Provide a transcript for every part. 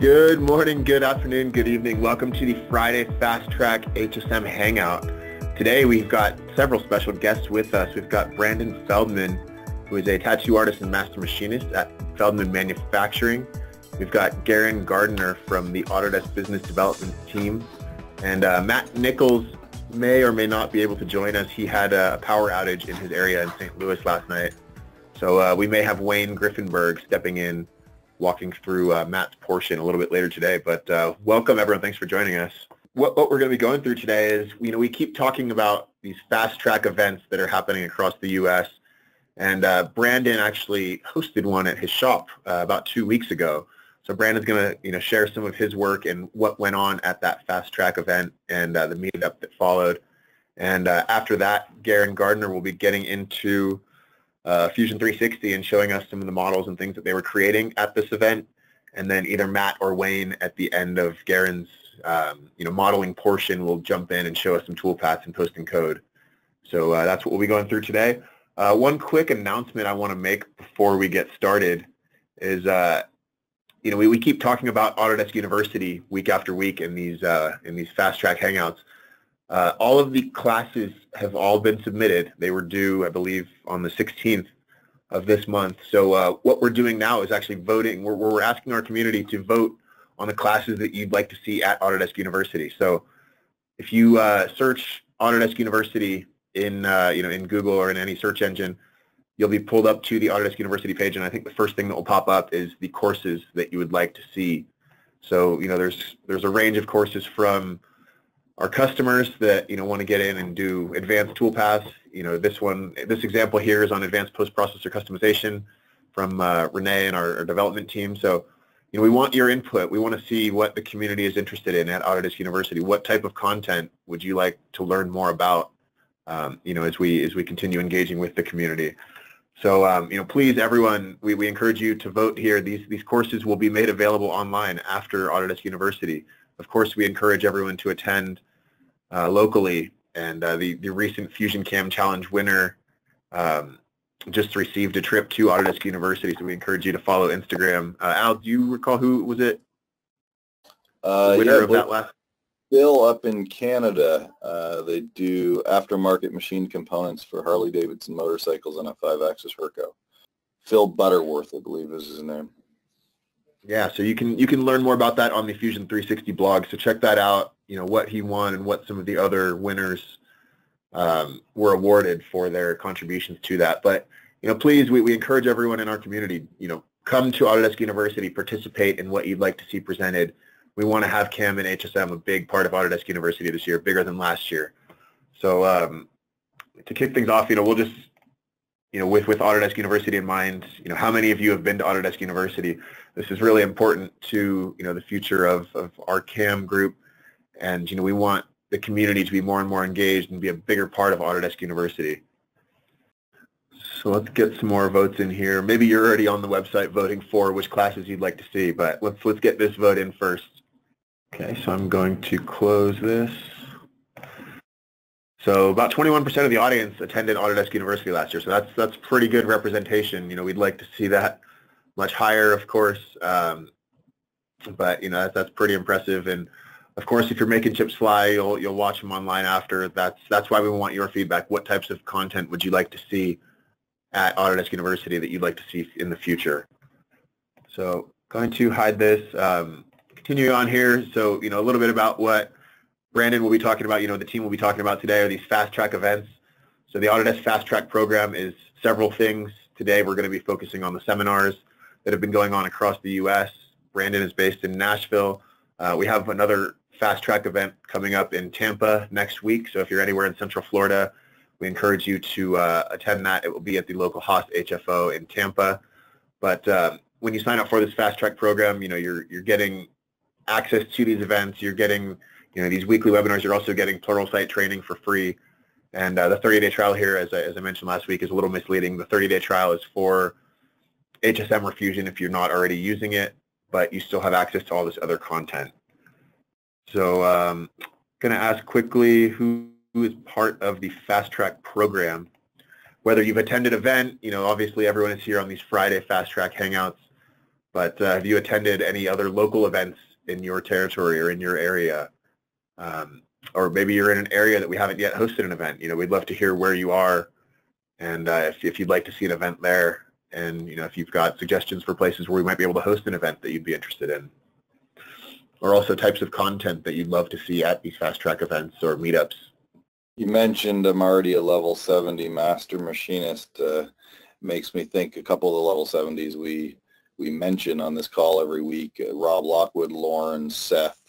Good morning, good afternoon, good evening. Welcome to the Friday Fast Track HSM Hangout. Today we've got several special guests with us. We've got Brandyn Feldman, who is a tattoo artist and master machinist at Feldman Manufacturing. We've got Garin Gardiner from the Autodesk Business Development Team. And uh, Matt Nichols may or may not be able to join us. He had a power outage in his area in St. Louis last night. So uh, we may have Wayne Griffenberg stepping in walking through uh, Matt's portion a little bit later today. But uh, welcome, everyone. Thanks for joining us. What, what we're going to be going through today is, you know, we keep talking about these fast track events that are happening across the U.S. And uh, Brandyn actually hosted one at his shop uh, about two weeks ago. So Brandyn's going to, you know, share some of his work and what went on at that fast track event and uh, the meetup that followed. And uh, after that, Garin Gardiner will be getting into uh, Fusion 360 and showing us some of the models and things that they were creating at this event. And then either Matt or Wayne at the end of Garin's um, you know, modeling portion will jump in and show us some toolpaths and posting code. So uh, that's what we'll be going through today. Uh, one quick announcement I want to make before we get started is, uh, you know, we, we keep talking about Autodesk University week after week in these uh, in these fast track hangouts. Uh, all of the classes have all been submitted. They were due, I believe, on the 16th of this month. So uh, what we're doing now is actually voting. We're, we're asking our community to vote on the classes that you'd like to see at Autodesk University. So if you uh, search Autodesk University in, uh, you know, in Google or in any search engine, you'll be pulled up to the Autodesk University page. And I think the first thing that will pop up is the courses that you would like to see. So, you know, there's, there's a range of courses from our customers that you know want to get in and do advanced toolpaths. You know, this one, this example here is on advanced post-processor customization from uh, Renee and our, our, development team. So, you know, we want your input. We want to see what the community is interested in at Autodesk University. What type of content would you like to learn more about? Um, you know, as we as we continue engaging with the community. So, um, you know, please, everyone, we, we encourage you to vote here. These these courses will be made available online after Autodesk University. Of course, we encourage everyone to attend uh, locally. And uh, the, the recent Fusion Cam Challenge winner um, just received a trip to Autodesk University, so we encourage you to follow Instagram. Uh, Al, do you recall who was it? Uh, winner yeah, of that last? Bill up in Canada. Uh, they do aftermarket machine components for Harley Davidson motorcycles and a five-axis Hurco. Phil Butterworth, I believe, is his name. Yeah, so you can you can learn more about that on the Fusion 360 blog. So check that out. You know what he won and what some of the other winners um, were awarded for their contributions to that. But you know, please, we, we encourage everyone in our community. You know, come to Autodesk University, participate in what you'd like to see presented. We want to have CAM and HSM a big part of Autodesk University this year, bigger than last year. So um, to kick things off, you know, we'll just you know, with, with Autodesk University in mind, you know, how many of you have been to Autodesk University? This is really important to, you know, the future of, of our CAM group. And, you know, we want the community to be more and more engaged and be a bigger part of Autodesk University. So let's get some more votes in here. Maybe you're already on the website voting for which classes you'd like to see, but let's, let's get this vote in first. Okay, so I'm going to close this. So about 21% of the audience attended Autodesk University last year. So that's that's pretty good representation. You know, we'd like to see that much higher, of course. Um, but you know, that's, that's pretty impressive. And of course, if you're making chips fly, you'll you'll watch them online after. That's that's why we want your feedback. What types of content would you like to see at Autodesk University that you'd like to see in the future? So going to hide this. Um, continue on here. So you know a little bit about what Brandyn will be talking about, you know, the team will be talking about today are these fast track events. So the Autodesk Fast Track program is several things. Today we're going to be focusing on the seminars that have been going on across the U.S. Brandyn is based in Nashville. Uh, we have another Fast Track event coming up in Tampa next week. So if you're anywhere in Central Florida, we encourage you to uh, attend that. It will be at the local Haas HFO in Tampa. But uh, when you sign up for this Fast Track program, you know, you're, you're getting access to these events. You're getting you know, these weekly webinars, you're also getting Pluralsight training for free. And uh, the 30-day trial here, as I, as I mentioned last week, is a little misleading. The 30-day trial is for HSM Refusion if you're not already using it, but you still have access to all this other content. So um, going to ask quickly who, who is part of the Fast Track program. Whether you've attended event, you know, obviously everyone is here on these Friday Fast Track Hangouts. but uh, have you attended any other local events in your territory or in your area? Um, or maybe you're in an area that we haven't yet hosted an event. You know, we'd love to hear where you are and uh, if, if you'd like to see an event there and, you know, if you've got suggestions for places where we might be able to host an event that you'd be interested in or also types of content that you'd love to see at these fast track events or meetups. You mentioned I'm already a level 70 master machinist. Uh, makes me think a couple of the level 70s we we mention on this call every week. Uh, Rob Lockwood, Lauren, Seth,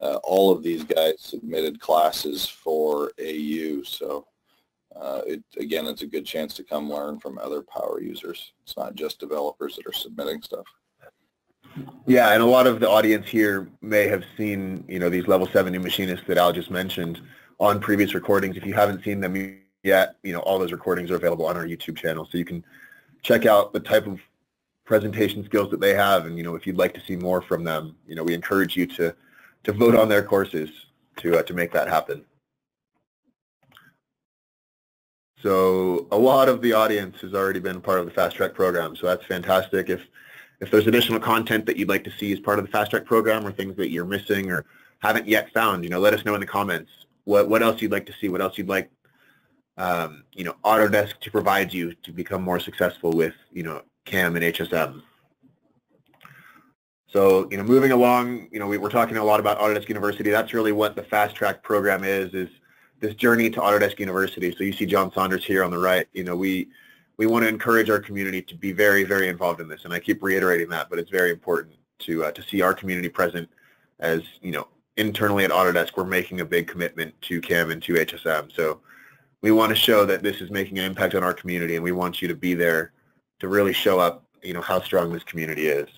uh, all of these guys submitted classes for AU. So uh, it, again, it's a good chance to come learn from other power users. It's not just developers that are submitting stuff. Yeah, and a lot of the audience here may have seen, you know, these level 70 machinists that Al just mentioned on previous recordings. If you haven't seen them yet, you know, all those recordings are available on our YouTube channel. So you can check out the type of presentation skills that they have. And, you know, if you'd like to see more from them, you know, we encourage you to, to vote on their courses to, uh, to make that happen. So a lot of the audience has already been part of the Fast Track program. So that's fantastic. If, if there's additional content that you'd like to see as part of the Fast Track program or things that you're missing or haven't yet found, you know, let us know in the comments what, what else you'd like to see, what else you'd like um, you know, Autodesk to provide you to become more successful with, you know, CAM and HSM. So, you know, moving along, you know, we were talking a lot about Autodesk University. That's really what the Fast Track program is, is this journey to Autodesk University. So you see John Saunders here on the right. You know, we, we want to encourage our community to be very, very involved in this. And I keep reiterating that, but it's very important to, uh, to see our community present as, you know, internally at Autodesk, we're making a big commitment to CAM and to HSM. So we want to show that this is making an impact on our community and we want you to be there to really show up, you know, how strong this community is.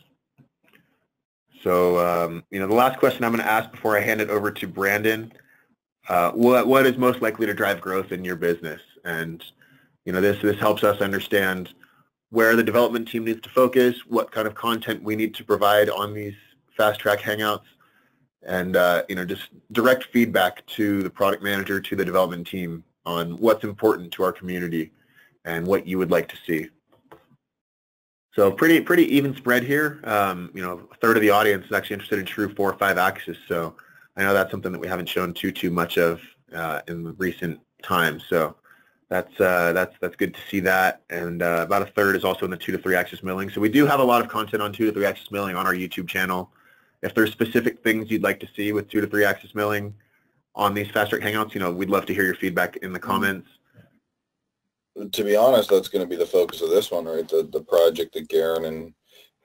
So, um, you know, the last question I'm going to ask before I hand it over to Brandyn, uh, what, what is most likely to drive growth in your business? And, you know, this, this helps us understand where the development team needs to focus, what kind of content we need to provide on these fast track hangouts, and, uh, you know, just direct feedback to the product manager, to the development team on what's important to our community and what you would like to see. So pretty pretty even spread here. Um, you know, a third of the audience is actually interested in true four or five axis. So I know that's something that we haven't shown too too much of uh, in recent times. So that's uh, that's that's good to see that. And uh, about a third is also in the two to three axis milling. So we do have a lot of content on two to three axis milling on our YouTube channel. If there's specific things you'd like to see with two to three axis milling, on these Fast Track Hangouts? You know, we'd love to hear your feedback in the mm-hmm. comments. To be honest, that's going to be the focus of this one, right? The the project that Garin and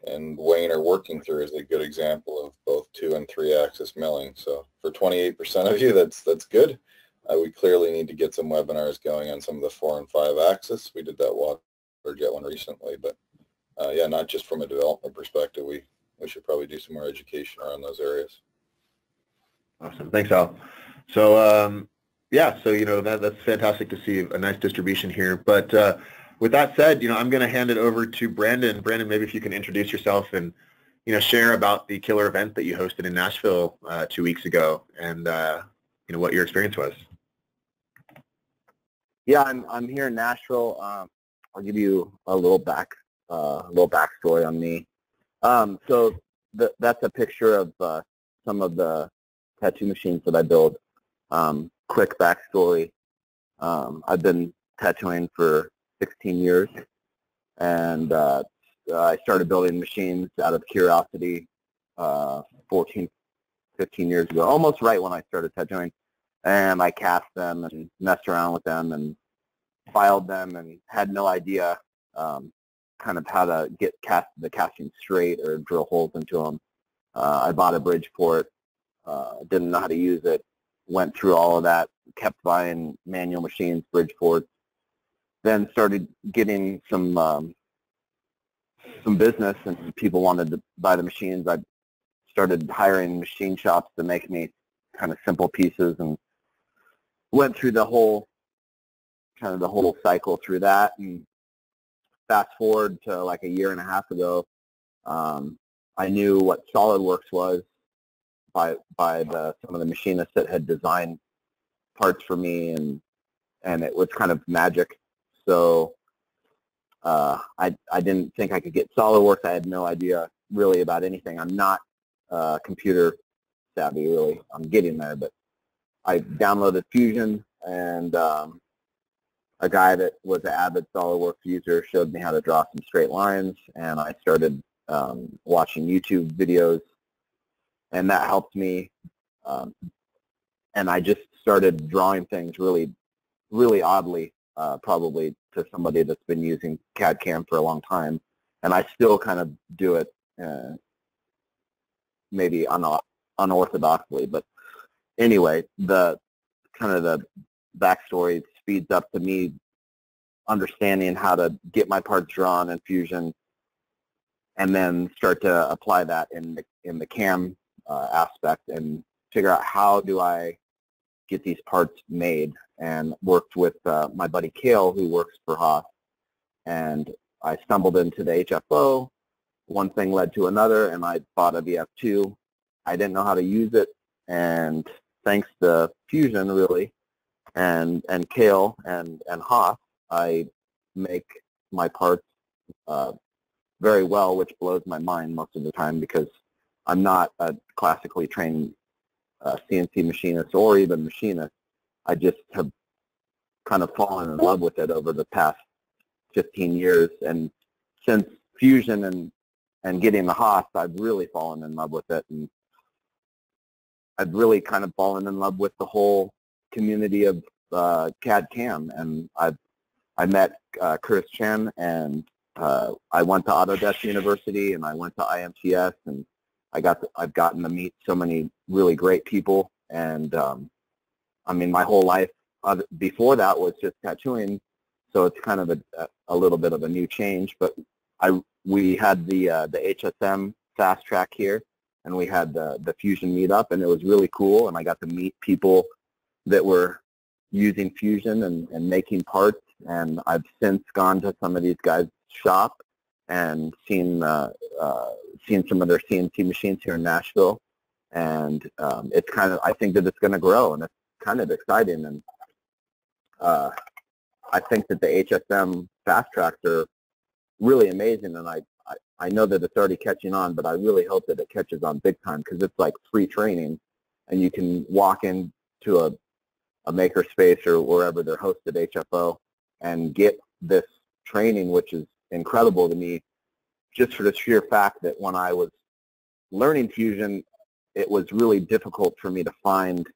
and Wayne are working through is a good example of both two and three axis milling. So for 28% of you, that's that's good. Uh, we clearly need to get some webinars going on some of the four and five axis. We did that water jet one recently, but uh, yeah, not just from a development perspective. We we should probably do some more education around those areas. Awesome. Thanks, Al. So um, yeah, so you know that that's fantastic to see a nice distribution here. But uh, with that said, you know I'm going to hand it over to Brandyn. Brandyn, maybe if you can introduce yourself and you know share about the killer event that you hosted in Nashville uh, two weeks ago, and uh, you know what your experience was. Yeah, I'm I'm here in Nashville. Um, I'll give you a little back uh, little backstory on me. Um, so that's a picture of uh, some of the tattoo machines that I build. Um, quick backstory. Um, I've been tattooing for 16 years, and uh, I started building machines out of curiosity uh, 14, 15 years ago, almost right when I started tattooing. And I cast them and messed around with them and filed them and had no idea um, kind of how to get cast the casting straight or drill holes into them. Uh, I bought a Bridgeport, uh, didn't know how to use it, went through all of that, kept buying manual machines, Bridgeports, then started getting some um, some business and people wanted to buy the machines. I started hiring machine shops to make me kind of simple pieces and went through the whole kind of the whole cycle through that and fast forward to like a year and a half ago um, I knew what SolidWorks was by by the some of the machinists that had designed parts for me and and it was kind of magic. So uh, I I didn't think I could get SolidWorks. I had no idea really about anything. I'm not uh, computer savvy really. I'm getting there, but I downloaded Fusion and um, a guy that was an avid SolidWorks user showed me how to draw some straight lines and I started um, watching YouTube videos and that helped me um, and I just started drawing things really, really oddly, uh, probably to somebody that's been using CAD CAM for a long time and I still kind of do it uh, maybe un- unorthodoxly, but anyway, the kind of the backstory speeds up to me understanding how to get my parts drawn in Fusion and then start to apply that in the, in the CAM uh, aspect and figure out how do I get these parts made and worked with uh, my buddy Kale who works for Haas and I stumbled into the HFO. One thing led to another and I bought a VF2. I didn't know how to use it and thanks to Fusion really and and Kale and and Haas, I make my parts uh, very well, which blows my mind most of the time because I'm not a classically trained uh, CNC machinist or even machinist. I just have kind of fallen in love with it over the past 15 years, and since Fusion and and getting the Haas, I've really fallen in love with it, and I've really kind of fallen in love with the whole community of uh, CAD CAM, and I've I met uh, Chris Chen, and uh, I went to Autodesk University, and I went to IMTS, and I got to, I've gotten to meet so many really great people, and um, I mean my whole life uh, before that was just tattooing, so it's kind of a, a little bit of a new change. But I we had the uh, the HSM fast track here, and we had the, the Fusion meetup, and it was really cool. And I got to meet people that were using Fusion and, and making parts. And I've since gone to some of these guys' shop and seen uh, uh, seen some of their CNC machines here in Nashville. And um, it's kind of I think that it's going to grow, and it's kind of exciting. And uh, I think that the HSM fast tracks are really amazing, and I I know that it's already catching on, but I really hope that it catches on big time because it's like free training, and you can walk into a a makerspace or wherever they're hosted HFO and get this training, which is incredible to me, just for the sheer fact that when I was learning Fusion, it was really difficult for me to find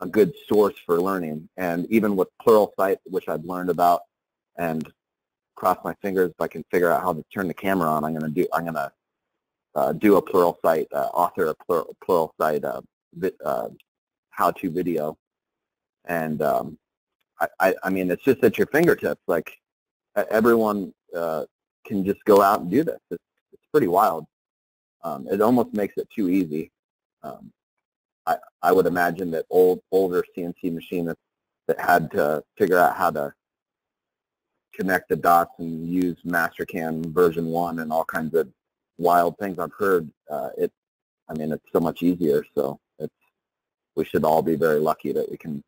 a good source for learning. And even with Pluralsight, which I've learned about and cross my fingers if I can figure out how to turn the camera on. I'm gonna do. I'm gonna uh, do a Pluralsight, uh, author a plural, Pluralsight uh, vi- uh, how-to video, and um, I, I, I mean it's just at your fingertips. Like everyone uh, can just go out and do this. It's, it's pretty wild. Um, it almost makes it too easy. Um, I, I would imagine that old older CNC machinists that had to figure out how to connect the dots and use Mastercam version one and all kinds of wild things I've heard. Uh, it, I mean, it's so much easier. So it's we should all be very lucky that we can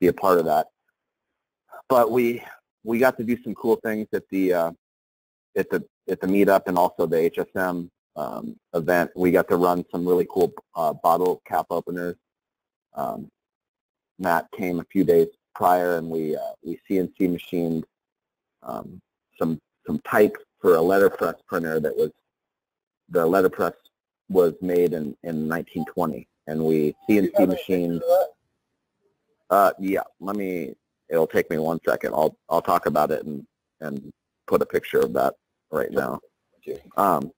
be a part of that. But we we got to do some cool things at the uh, at the at the meetup and also the HSM um, event. We got to run some really cool uh, bottle cap openers. Um, Matt came a few days prior, and we uh, we CNC machined um, some some type for a letterpress printer that was the letterpress was made in in 1920, and we CNC machined. Uh, yeah, let me. It'll take me one second. I'll I'll talk about it and and put a picture of that right now. Um,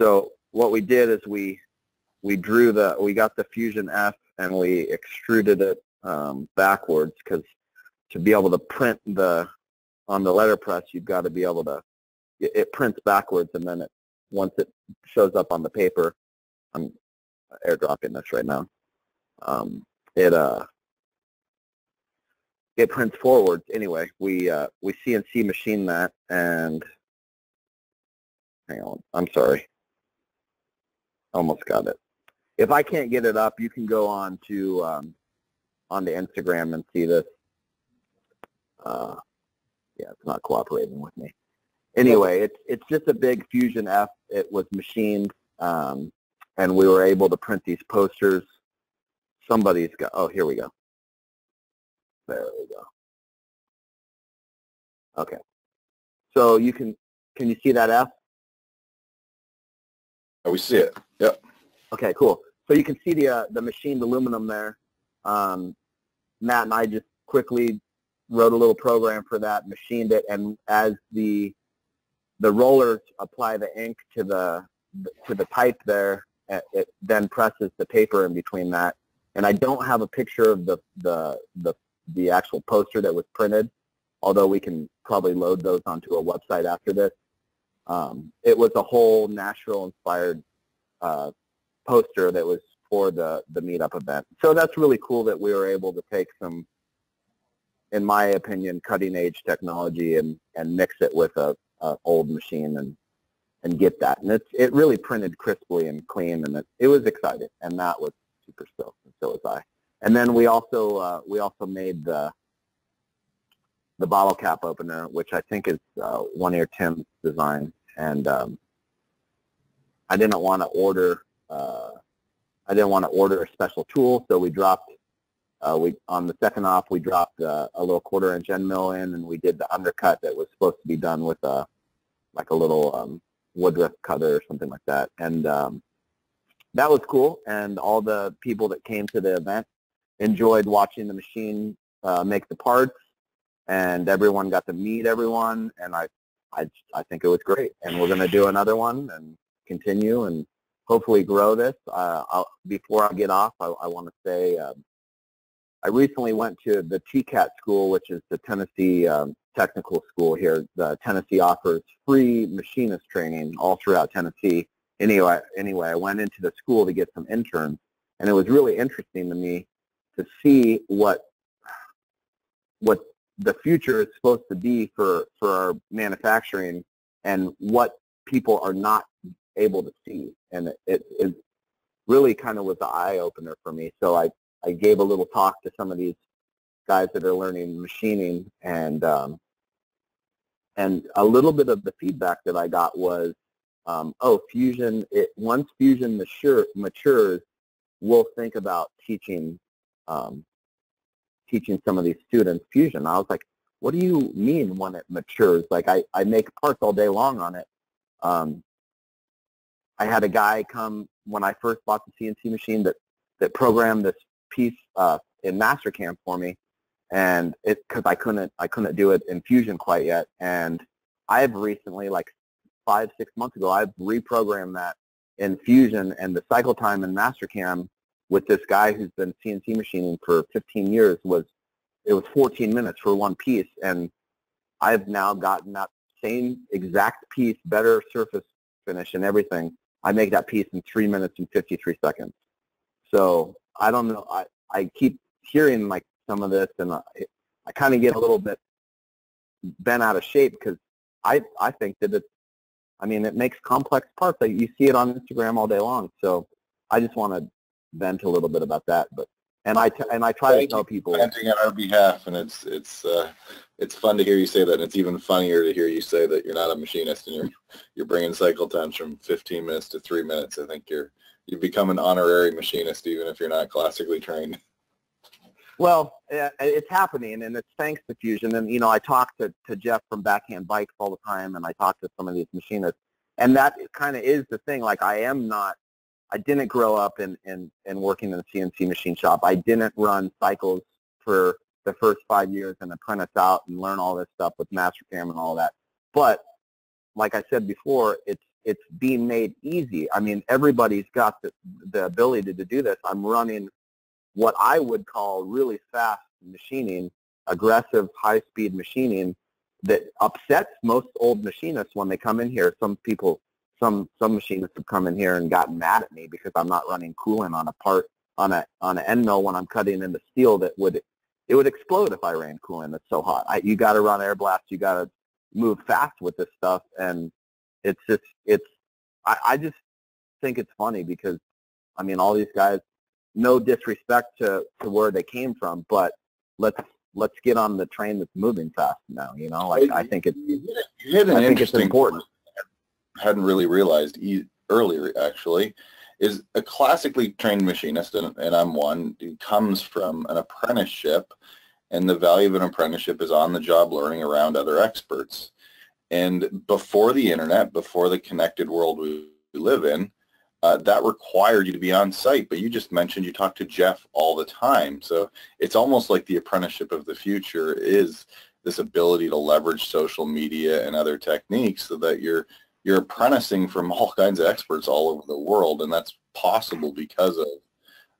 so what we did is we we drew the we got the Fusion F and we extruded it um, backwards because to be able to print the on the letterpress, you've got to be able to, it, it prints backwards and then it, once it shows up on the paper, I'm airdropping this right now, um, it, uh, it prints forwards. Anyway, we, uh, we CNC machine that and, hang on, I'm sorry, almost got it. If I can't get it up, you can go on to, um, on the Instagram and see this. Uh, yeah, it's not cooperating with me. anyway, it's it's just a big Fusion F. It was machined, um, and we were able to print these posters. Somebody's got. Oh, here we go. There we go. Okay. So you can can you see that F? Oh, we see it. Yep. Okay, cool. So you can see the uh, the machined aluminum there. Um, Matt and I just quickly wrote a little program for that, machined it, and as the the rollers apply the ink to the to the type there, it then presses the paper in between that. And I don't have a picture of the the the, the actual poster that was printed, although we can probably load those onto a website after this. Um, it was a whole Nashville inspired uh, poster that was for the the meetup event. So that's really cool that we were able to take some, in my opinion, cutting edge technology and and mix it with a, a old machine and and get that. And it's it really printed crisply and clean, and it it was exciting, and that was super stoked, and so was I. And then we also uh, we also made the the bottle cap opener, which I think is uh, one ear Tim's design, and um, I didn't want to order uh, I didn't want to order a special tool, so we dropped, uh, we on the second off, we dropped uh, a little quarter inch end mill in, and we did the undercut that was supposed to be done with a, like a little um, woodruff cutter or something like that. And um, that was cool, and all the people that came to the event enjoyed watching the machine uh, make the parts, and everyone got to meet everyone, and I, I, I think it was great. And we're going to do another one and continue, and hopefully grow this. Uh, before I get off, I, I want to say um, I recently went to the TCAT school, which is the Tennessee um, Technical School here. The Tennessee offers free machinist training all throughout Tennessee. Anyway, anyway, I went into the school to get some interns, and it was really interesting to me to see what what the future is supposed to be for for our manufacturing and what people are not able to see. And it, it really kind of was the eye opener for me. So I, I gave a little talk to some of these guys that are learning machining and um, and a little bit of the feedback that I got was, um, oh, Fusion, it, once Fusion mature, matures, we'll think about teaching um, teaching some of these students Fusion. I was like, what do you mean when it matures? Like I, I make parts all day long on it. Um, I had a guy come when I first bought the CNC machine that that programmed this piece uh, in Mastercam for me, and it because I couldn't I couldn't do it in Fusion quite yet, and I've recently like five six months ago I've reprogrammed that in Fusion, and the cycle time in Mastercam with this guy who's been CNC machining for 15 years was it was 14 minutes for one piece, and I've now gotten that same exact piece, better surface finish and everything I make that piece in three minutes and 53 seconds. So I don't know. I, I keep hearing like some of this, and I, I kind of get a little bit bent out of shape because I I think that it's. I mean, it makes complex parts. Like you see it on Instagram all day long. So I just want to vent a little bit about that. But and I t- and I try Thank to tell people venting on our behalf, and it's it's uh, it's fun to hear you say that. And it's even funnier to hear you say that you're not a machinist and you're you're bringing cycle times from 15 minutes to three minutes. I think you're you've become an honorary machinist, even if you're not classically trained. Well, it's happening, and it's thanks to Fusion. And you know, I talk to to Jeff from Backhand Bikes all the time, and I talk to some of these machinists, and that kind of is the thing. Like, I am not. I didn't grow up in, in, in working in a CNC machine shop. I didn't run cycles for the first five years and apprentice out and learn all this stuff with Mastercam and all that. But like I said before, it's it's being made easy. I mean, everybody's got the, the ability to do this. I'm running what I would call really fast machining, aggressive, high-speed machining that upsets most old machinists when they come in here. Some people, some some machinists have come in here and gotten mad at me because I'm not running coolant on a part on a on an end mill when I'm cutting into steel that would it would explode if I ran coolant. It's so hot. I, you got to run air blast. You got to move fast with this stuff, and it's just it's. I, I just think it's funny because, I mean, all these guys. No disrespect to to where they came from, but let's let's get on the train that's moving fast now. You know, like I think it's you hit an I think it's important. Hadn't really realized earlier actually is a classically trained machinist, and, and I'm one, comes from an apprenticeship, and the value of an apprenticeship is on-the-job learning around other experts. And before the internet, before the connected world we live in, uh, that required you to be on site. But you just mentioned you talk to Jeff all the time. So it's almost like the apprenticeship of the future is this ability to leverage social media and other techniques so that you're you're apprenticing from all kinds of experts all over the world, and that's possible because of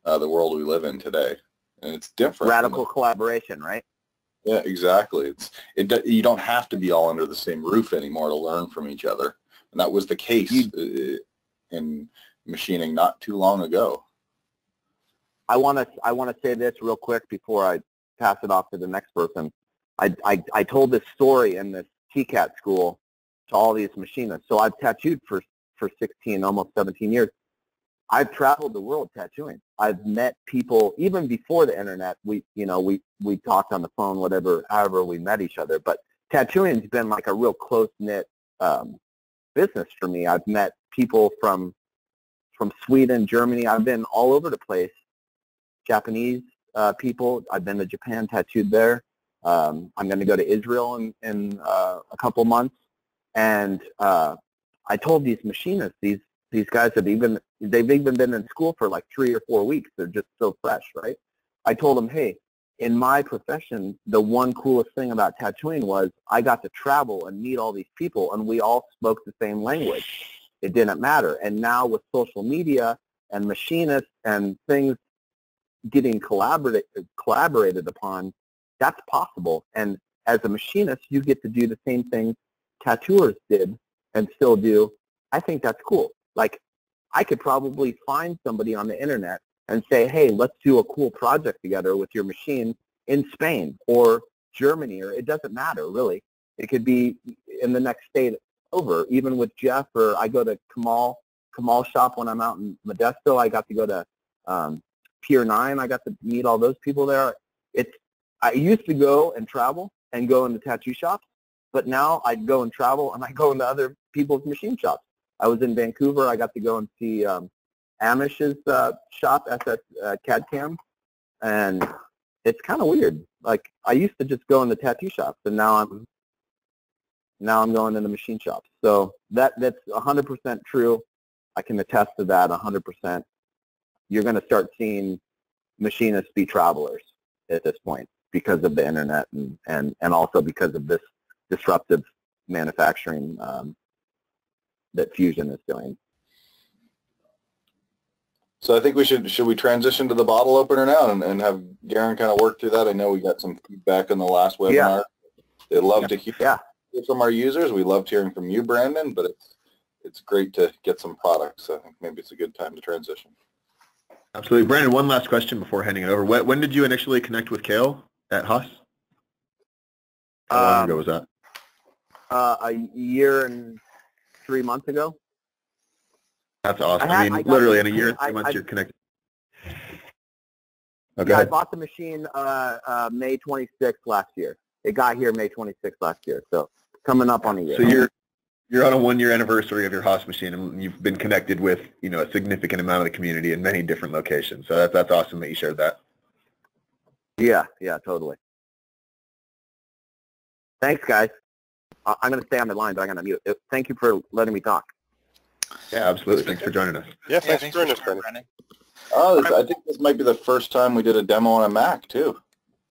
uh, the world we live in today. And it's different. Radical collaboration, right? Yeah, exactly. It's it. You don't have to be all under the same roof anymore to learn from each other, and that was the case you, uh, in machining not too long ago. I want to I want to say this real quick before I pass it off to the next person. I I, I told this story in this TCAT school to all these machinists. So I've tattooed for for 16, almost 17 years. I've traveled the world tattooing. I've met people even before the internet. We, you know, we we talked on the phone, whatever, however we met each other. But tattooing's been like a real close knit um, business for me. I've met people from from Sweden, Germany. I've been all over the place. Japanese uh, people. I've been to Japan, tattooed there. Um, I'm going to go to Israel in, in uh, a couple months. And uh, I told these machinists, these these guys have even they've even been in school for like three or four weeks. They're just so fresh, right? I told them, hey, in my profession, the one coolest thing about tattooing was I got to travel and meet all these people, and we all spoke the same language. It didn't matter. And now with social media and machinists and things getting collaborated collaborated upon, that's possible. And as a machinist, you get to do the same thing tattooers did and still do. I think that's cool. Like I could probably find somebody on the internet and say, hey, let's do a cool project together with your machine in Spain or Germany, or it doesn't matter really. It could be in the next state over. Even with Jeff, or I go to Kamal Kamal shop when I'm out in Modesto. I got to go to um, Pier Nine. I got to meet all those people there. It's I used to go and travel and go into tattoo shops, but now I go and travel and I go into other people's machine shops. I was in Vancouver. I got to go and see um, Amish's uh, shop, SS uh, CAD Cam, and it's kind of weird. Like I used to just go in the tattoo shops, and now I'm now I'm going into machine shops. So that that's 100% true. I can attest to that 100%. You're going to start seeing machinists be travelers at this point because of the internet and, and, and also because of this disruptive manufacturing um, that Fusion is doing. So I think we should should we transition to the bottle opener now and, and have Garin kind of work through that. I know we got some feedback in the last webinar. Yeah. They love yeah. to hear yeah. from our users. We loved hearing from you, Brandyn, but it's it's great to get some products. So I think maybe it's a good time to transition. Absolutely. Brandyn, one last question before handing it over. When did you initially connect with Kale at Haas? How long um, ago was that? Uh, a year and three months ago. That's awesome. I, had, I mean, I literally in a year and three months, you're connected. Okay. Yeah, I bought the machine uh, uh, May 26th last year. It got here May 26th last year, so coming up on a year. So you're you're on a one-year anniversary of your Haas machine, and you've been connected with you know a significant amount of the community in many different locations. So that's that's awesome that you shared that. Yeah, yeah, totally. Thanks, guys. I'm going to stay on the line, but I'm going to mute. Thank you for letting me talk. Yeah, absolutely. Thanks for joining us. Yeah, thanks, yeah, thanks for joining us, Brendan. Oh, I think this might be the first time we did a demo on a Mac, too.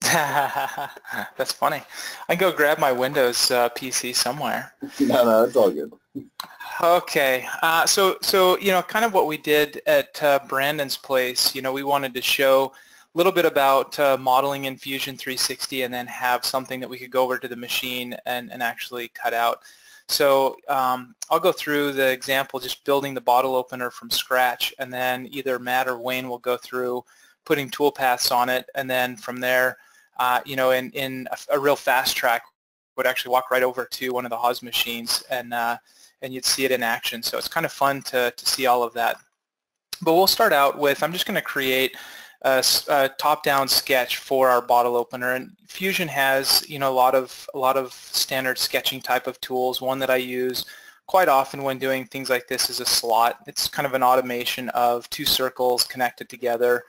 that's funny. I can go grab my Windows uh, PC somewhere. no, no, it's all good. Okay, uh, so so you know, kind of what we did at uh, Brandyn's place. You know, we wanted to show little bit about uh, modeling in Fusion 360 and then have something that we could go over to the machine and, and actually cut out. So um, I'll go through the example just building the bottle opener from scratch and then either Matt or Wayne will go through putting tool paths on it and then from there, uh, you know, in, in a, a, real fast track would actually walk right over to one of the Haas machines and, uh, and you'd see it in action. So it's kind of fun to, to see all of that. But we'll start out with, I'm just going to create a, a top-down sketch for our bottle opener. And Fusion has, you know, a lot of a lot of standard sketching type of tools. One that I use quite often when doing things like this is a slot. It's kind of an automation of two circles connected together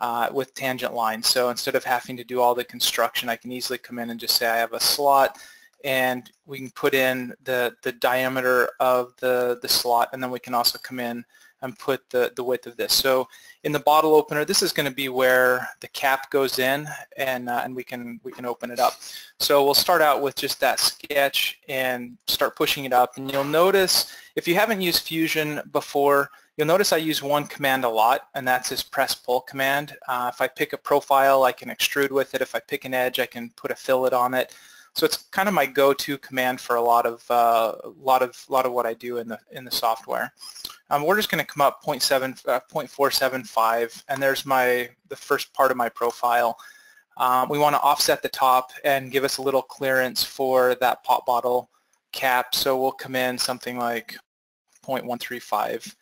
uh, with tangent lines. So instead of having to do all the construction, I can easily come in and just say I have a slot and we can put in the, the diameter of the, the slot and then we can also come in and put the, the width of this. So in the bottle opener, this is going to be where the cap goes in and, uh, and we, can, we can open it up. So we'll start out with just that sketch and start pushing it up. And you'll notice, if you haven't used Fusion before, you'll notice I use one command a lot, and that's this press pull command. Uh, if I pick a profile, I can extrude with it. If I pick an edge, I can put a fillet on it. So it's kind of my go-to command for a lot of uh, lot of lot of what I do in the in the software. Um, we're just going to come up 0.7, uh, 0.475, and there's my the first part of my profile. Um, we want to offset the top and give us a little clearance for that pop bottle cap. So we'll come in something like 0.135.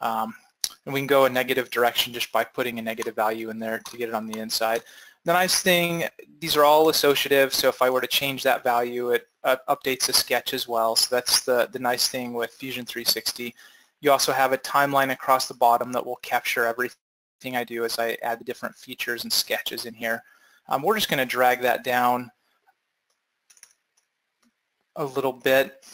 Um, and we can go a negative direction just by putting a negative value in there to get it on the inside. The nice thing, these are all associative, so if I were to change that value, it uh, updates the sketch as well. So that's the, the nice thing with Fusion 360. You also have a timeline across the bottom that will capture everything I do as I add the different features and sketches in here. Um, we're just going to drag that down a little bit.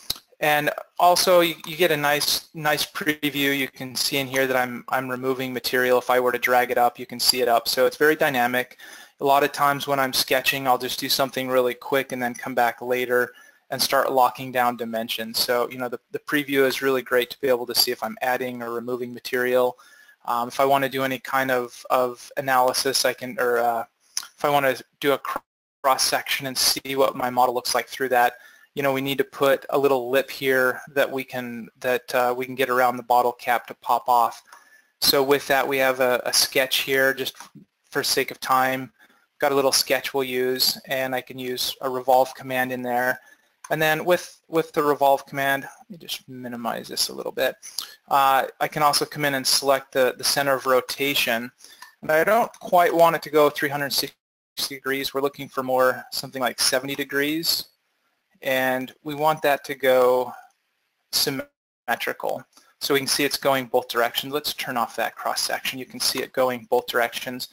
And also you, you, get a nice nice preview. You can see in here that I'm, I'm removing material. If I were to drag it up, you can see it up. So it's very dynamic. A lot of times when I'm sketching, I'll just do something really quick and then come back later and start locking down dimensions. So, you know, the, the preview is really great to be able to see if I'm adding or removing material. Um, if I want to do any kind of, of analysis, I can, or uh, if I want to do a cross section and see what my model looks like through that, you know, we need to put a little lip here that we can that uh, we can get around the bottle cap to pop off. So with that, we have a, a sketch here, just for sake of time got a little sketch we'll use, and I can use a revolve command in there. And then with, with the revolve command, let me just minimize this a little bit, uh, I can also come in and select the, the center of rotation. And I don't quite want it to go 360 degrees. We're looking for more something like 70 degrees. And we want that to go symmetrical. So we can see it's going both directions. Let's turn off that cross section. You can see it going both directions.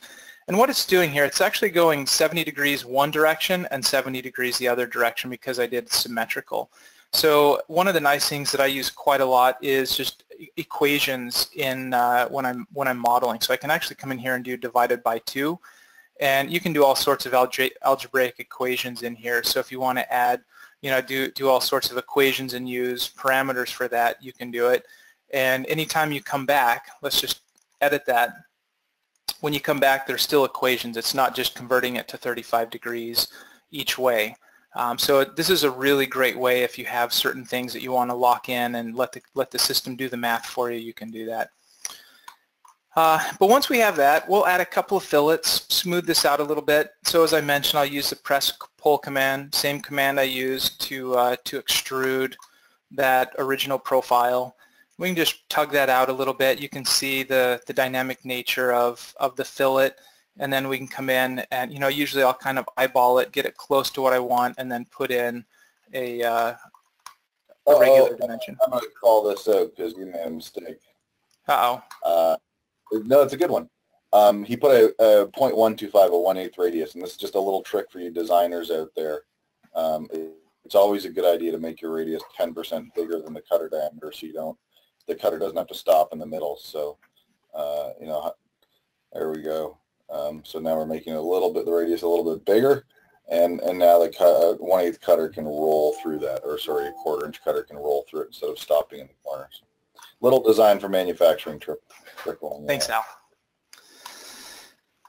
And what it's doing here, it's actually going 70 degrees one direction and 70 degrees the other direction because I did symmetrical. So one of the nice things that I use quite a lot is just equations in uh, when I'm when I'm modeling. So I can actually come in here and do divided by two, and you can do all sorts of algebraic equations in here. So if you want to add, you know, do do all sorts of equations and use parameters for that, you can do it. And anytime you come back, let's just edit that when you come back, there's still equations. It's not just converting it to 35 degrees each way. Um, so this is a really great way if you have certain things that you want to lock in and let the, let the system do the math for you, you can do that. Uh, but once we have that, we'll add a couple of fillets, smooth this out a little bit. So as I mentioned, I'll use the press pull command, same command I used to, uh, to extrude that original profile we can just tug that out a little bit. You can see the, the dynamic nature of, of the fillet and then we can come in and, you know, usually I'll kind of eyeball it, get it close to what I want and then put in a, uh, a regular dimension. I'm going to call this out because you made a mistake. Uh-oh. Uh, no, it's a good one. Um, he put a, a 0.125, a 1 8 radius, and this is just a little trick for you designers out there. Um, it, it's always a good idea to make your radius 10% bigger than the cutter diameter so you don't the cutter doesn't have to stop in the middle. So, uh, you know, there we go. Um, so now we're making a little bit, the radius a little bit bigger. And, and now the uh, one-eighth cutter can roll through that, or sorry, a quarter-inch cutter can roll through it instead of stopping in the corners. Little design for manufacturing trick Thanks, Al.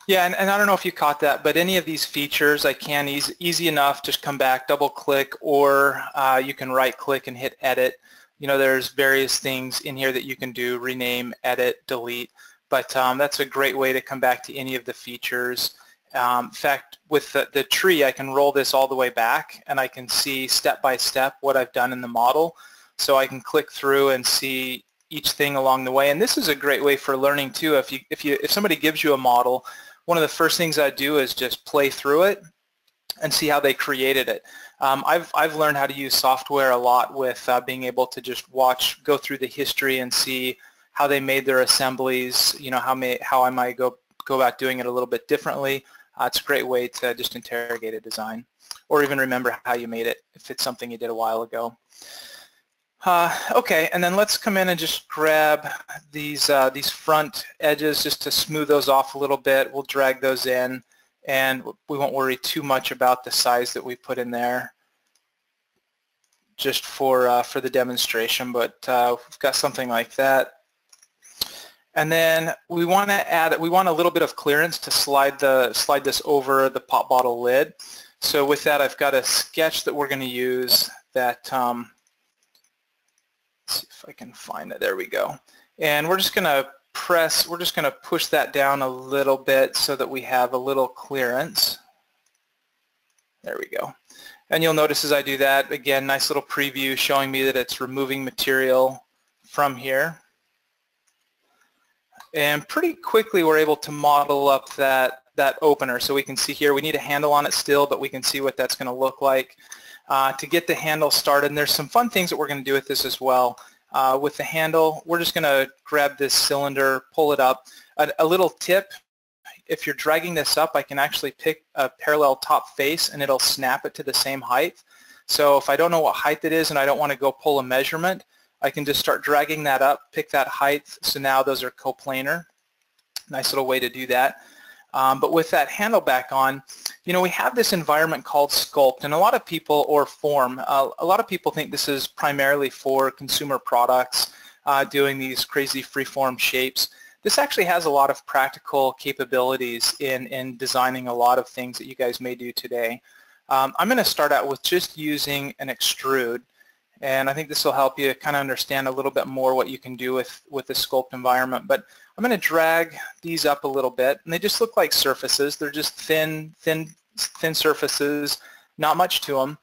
Yeah, and, and I don't know if you caught that, but any of these features I can easy, easy enough, just come back, double click, or uh, you can right click and hit edit you know, there's various things in here that you can do, rename, edit, delete, but um, that's a great way to come back to any of the features. Um, in fact, with the, the, tree, I can roll this all the way back and I can see step by step what I've done in the model. So I can click through and see each thing along the way. And this is a great way for learning too. If you if you if somebody gives you a model, one of the first things I do is just play through it and see how they created it. Um, I've, I've learned how to use software a lot with uh, being able to just watch, go through the history and see how they made their assemblies, you know, how, may, how I might go, go about doing it a little bit differently. Uh, it's a great way to just interrogate a design or even remember how you made it if it's something you did a while ago. Uh, okay, and then let's come in and just grab these uh, these front edges just to smooth those off a little bit. We'll drag those in and we won't worry too much about the size that we put in there just for uh, for the demonstration, but uh, we've got something like that. And then we want to add, we want a little bit of clearance to slide the slide this over the pop bottle lid. So with that, I've got a sketch that we're going to use that, um, see if I can find it. There we go. And we're just going to press, we're just going to push that down a little bit so that we have a little clearance. There we go. And you'll notice as I do that, again, nice little preview showing me that it's removing material from here. And pretty quickly we're able to model up that, that opener. So we can see here, we need a handle on it still, but we can see what that's going to look like. Uh, to get the handle started, and there's some fun things that we're going to do with this as well. Uh, with the handle, we're just going to grab this cylinder, pull it up. A, a, little tip, if you're dragging this up, I can actually pick a parallel top face and it'll snap it to the same height. So if I don't know what height it is and I don't want to go pull a measurement, I can just start dragging that up, pick that height, so now those are coplanar. Nice little way to do that. Um, but with that handle back on, you know, we have this environment called Sculpt, and a lot of people, or Form, uh, a lot of people think this is primarily for consumer products uh, doing these crazy freeform shapes. This actually has a lot of practical capabilities in, in designing a lot of things that you guys may do today. Um, I'm going to start out with just using an extrude. And I think this will help you kind of understand a little bit more what you can do with, with the Sculpt environment. But I'm going to drag these up a little bit, and they just look like surfaces. They're just thin, thin, thin surfaces, not much to them.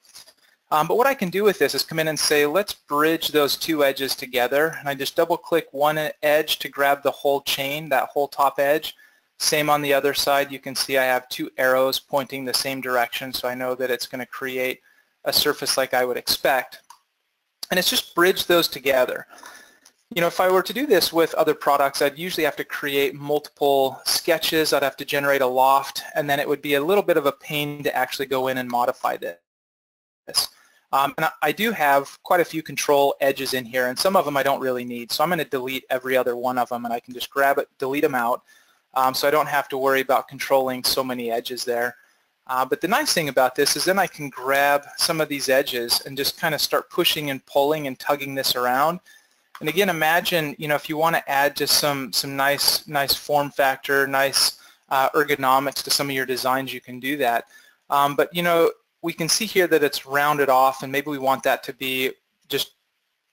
Um, but what I can do with this is come in and say, let's bridge those two edges together. And I just double click one edge to grab the whole chain, that whole top edge. Same on the other side. You can see I have two arrows pointing the same direction, so I know that it's going to create a surface like I would expect. And it's just bridge those together. You know, if I were to do this with other products, I'd usually have to create multiple sketches. I'd have to generate a loft, and then it would be a little bit of a pain to actually go in and modify this. Um, and I do have quite a few control edges in here, and some of them I don't really need. So I'm going to delete every other one of them, and I can just grab it, delete them out, um, so I don't have to worry about controlling so many edges there. Uh, but the nice thing about this is then I can grab some of these edges and just kind of start pushing and pulling and tugging this around. And again, imagine, you know, if you want to add just some, some nice, nice form factor, nice uh, ergonomics to some of your designs, you can do that. Um, but, you know, we can see here that it's rounded off and maybe we want that to be just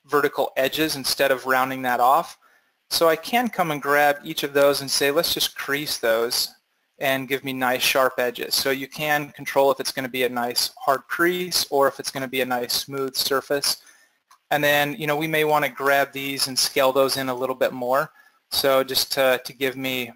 vertical edges instead of rounding that off. So I can come and grab each of those and say, let's just crease those and give me nice sharp edges. So you can control if it's going to be a nice hard crease or if it's going to be a nice smooth surface. And then, you know, we may want to grab these and scale those in a little bit more. So just to, to give me a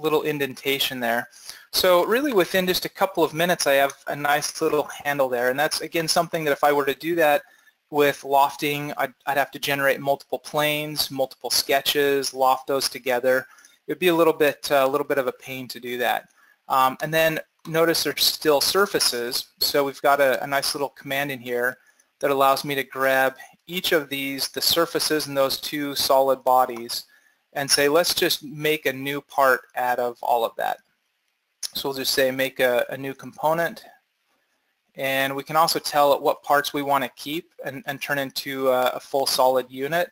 little indentation there. So really within just a couple of minutes, I have a nice little handle there. And that's, again, something that if I were to do that with lofting, I'd, I'd have to generate multiple planes, multiple sketches, loft those together it would be a little bit uh, a little bit of a pain to do that. Um, and then notice there's still surfaces, so we've got a, a, nice little command in here that allows me to grab each of these, the surfaces and those two solid bodies, and say let's just make a new part out of all of that. So we'll just say make a, a new component and we can also tell it what parts we want to keep and, and turn into a, a full solid unit.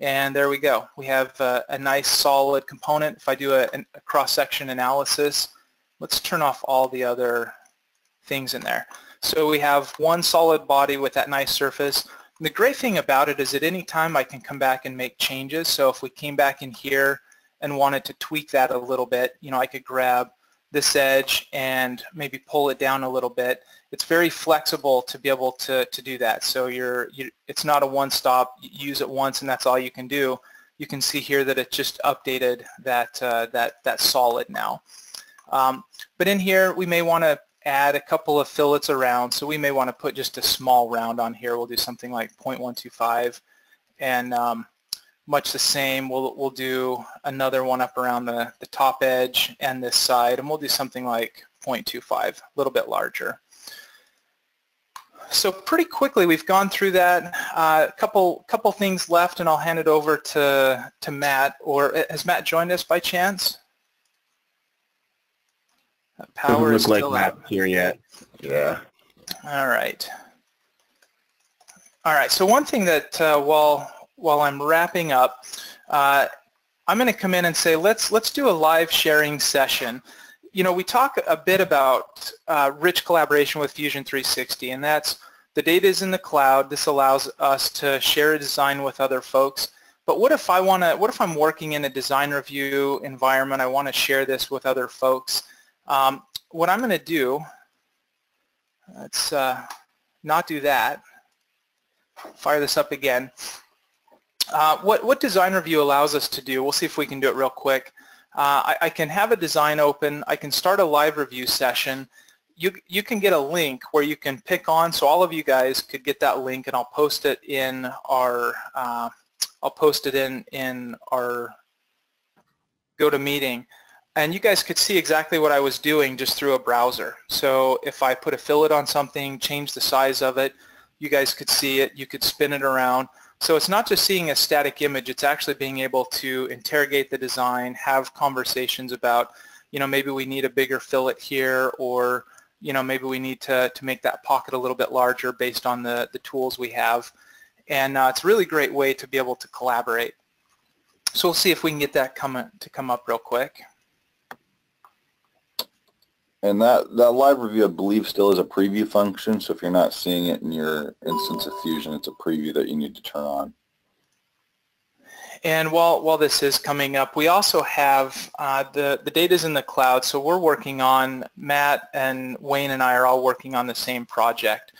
And there we go. We have a, a nice solid component. If I do a, a cross-section analysis, let's turn off all the other things in there. So we have one solid body with that nice surface. The great thing about it is at any time I can come back and make changes. So if we came back in here and wanted to tweak that a little bit, you know, I could grab this edge and maybe pull it down a little bit. It's very flexible to be able to, to do that. So you're, you, it's not a one-stop, use it once and that's all you can do. You can see here that it just updated that, uh, that, that solid now. Um, but in here, we may want to add a couple of fillets around. So we may want to put just a small round on here. We'll do something like 0.125 and um, much the same. We'll, we'll do another one up around the, the top edge and this side and we'll do something like 0.25, a little bit larger. So pretty quickly we've gone through that. A uh, couple couple things left and I'll hand it over to, to Matt. Or uh, has Matt joined us by chance? Power Doesn't look like Matt here yet. Yeah. All right. All right. So one thing that uh, while while I'm wrapping up, uh, I'm going to come in and say let's let's do a live sharing session. You know, we talk a bit about uh, rich collaboration with Fusion 360, and that's the data is in the cloud. This allows us to share a design with other folks. But what if I want to? What if I'm working in a design review environment? I want to share this with other folks. Um, what I'm going to do, let's uh, not do that. Fire this up again. Uh, what, what design review allows us to do, we'll see if we can do it real quick. Uh, I, I, can have a design open. I can start a live review session. You, you can get a link where you can pick on, so all of you guys could get that link and I'll post it in our, uh, I'll post it in, in our GoToMeeting and you guys could see exactly what I was doing just through a browser. So if I put a fillet on something, change the size of it, you guys could see it, you could spin it around. So it's not just seeing a static image, it's actually being able to interrogate the design, have conversations about, you know, maybe we need a bigger fillet here or, you know, maybe we need to, to make that pocket a little bit larger based on the, the tools we have. And uh, it's a really great way to be able to collaborate. So we'll see if we can get that come, to come up real quick. And that, that live review, I believe, still is a preview function. So if you're not seeing it in your instance of Fusion, it's a preview that you need to turn on. And while, while this is coming up, we also have uh, the, the data is in the cloud. So we're working on, Matt and Wayne and I are all working on the same project.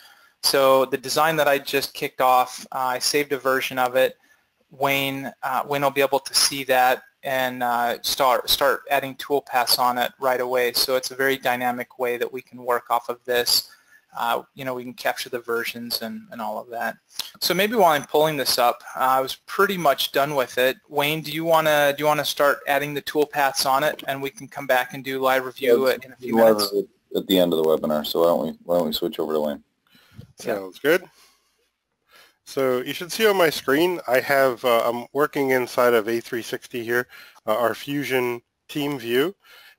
So the design that I just kicked off, uh, I saved a version of it. Wayne, uh, Wayne will be able to see that and uh, start start adding toolpaths on it right away. So it's a very dynamic way that we can work off of this. Uh, you know, we can capture the versions and, and all of that. So maybe while I'm pulling this up, uh, I was pretty much done with it. Wayne, do you want to do you want to start adding the toolpaths on it, and we can come back and do live review yeah, in a few minutes? At the end of the webinar, so why don't we why don't we switch over to Wayne? Sounds good. So you should see on my screen, I have, uh, I'm working inside of A360 here, uh, our Fusion team view.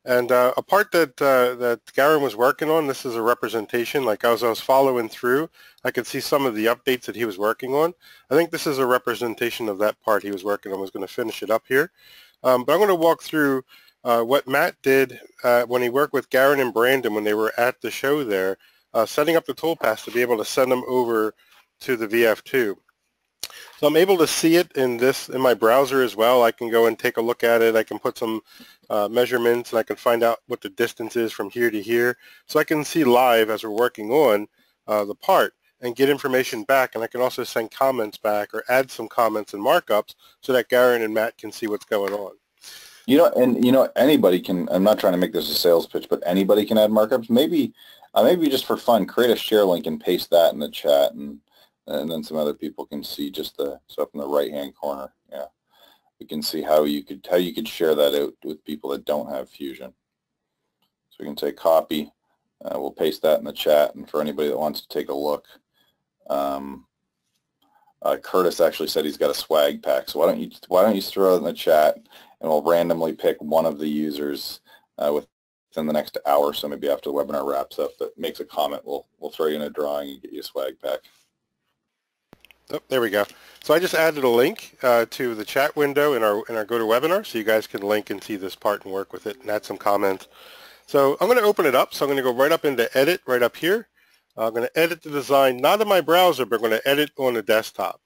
And uh, a part that, uh, that Garin was working on, this is a representation, like as I was following through, I could see some of the updates that he was working on. I think this is a representation of that part he was working on. I was going to finish it up here. Um, but I'm going to walk through uh, what Matt did uh, when he worked with Garin and Brandyn when they were at the show there, setting up the toolpaths to be able to send them over to the VF2. So I'm able to see it in this in my browser as well. I can go and take a look at it. I can put some uh, measurements and I can find out what the distance is from here to here. So I can see live as we're working on uh, the part and get information back. And I can also send comments back or add some comments and markups so that Garin and Matt can see what's going on. You know, and you know, anybody can. I'm not trying to make this a sales pitch, but anybody can add markups. Maybe, uh, maybe just for fun, create a share link and paste that in the chat, and and then some other people can see just the stuff in the right hand corner yeah. We can see how you could how you could share that out with people that don't have fusion. So we can say copy uh, we'll paste that in the chat and for anybody that wants to take a look um, uh, Curtis actually said he's got a swag pack so why don't you why don't you throw it in the chat and we'll randomly pick one of the users uh, within the next hour so maybe after the webinar wraps up that makes a comment we'll we'll throw you in a drawing and get you a swag pack Oh, there we go. So I just added a link uh, to the chat window in our in our GoToWebinar, so you guys can link and see this part and work with it and add some comments. So I'm going to open it up. So I'm going to go right up into Edit, right up here. I'm going to edit the design, not in my browser, but I'm going to edit on the desktop.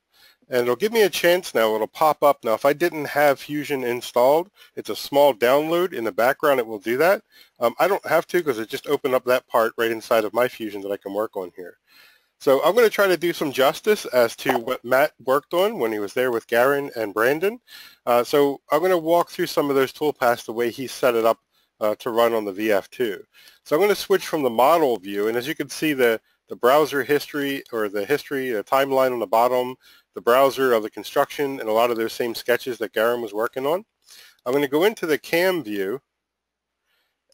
And it'll give me a chance now. It'll pop up. Now, if I didn't have Fusion installed, it's a small download. In the background, it will do that. Um, I don't have to because it just opened up that part right inside of my Fusion that I can work on here. So I'm going to try to do some justice as to what Matt worked on when he was there with Garin and Brandyn. Uh, so I'm going to walk through some of those toolpaths the way he set it up uh, to run on the VF2. So I'm going to switch from the model view, and as you can see, the, the browser history or the history, the timeline on the bottom, the browser of the construction, and a lot of those same sketches that Garin was working on. I'm going to go into the CAM view,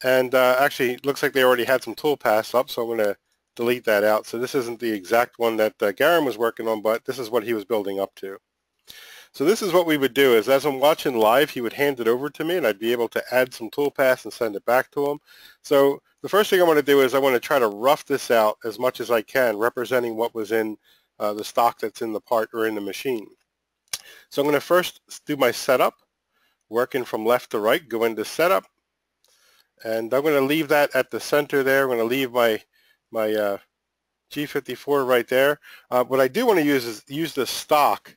and uh, actually, looks like they already had some toolpaths up, so I'm going to delete that out. So this isn't the exact one that uh, was working on, but this is what he was building up to. So this is what we would do is as I'm watching live, he would hand it over to me and I'd be able to add some toolpaths and send it back to him. So the first thing I want to do is I want to try to rough this out as much as I can, representing what was in uh, the stock that's in the part or in the machine. So I'm going to first do my setup, working from left to right, go into setup, and I'm going to leave that at the center there. I'm going to leave my, my uh, G54 right there. Uh, what I do want to use is use the stock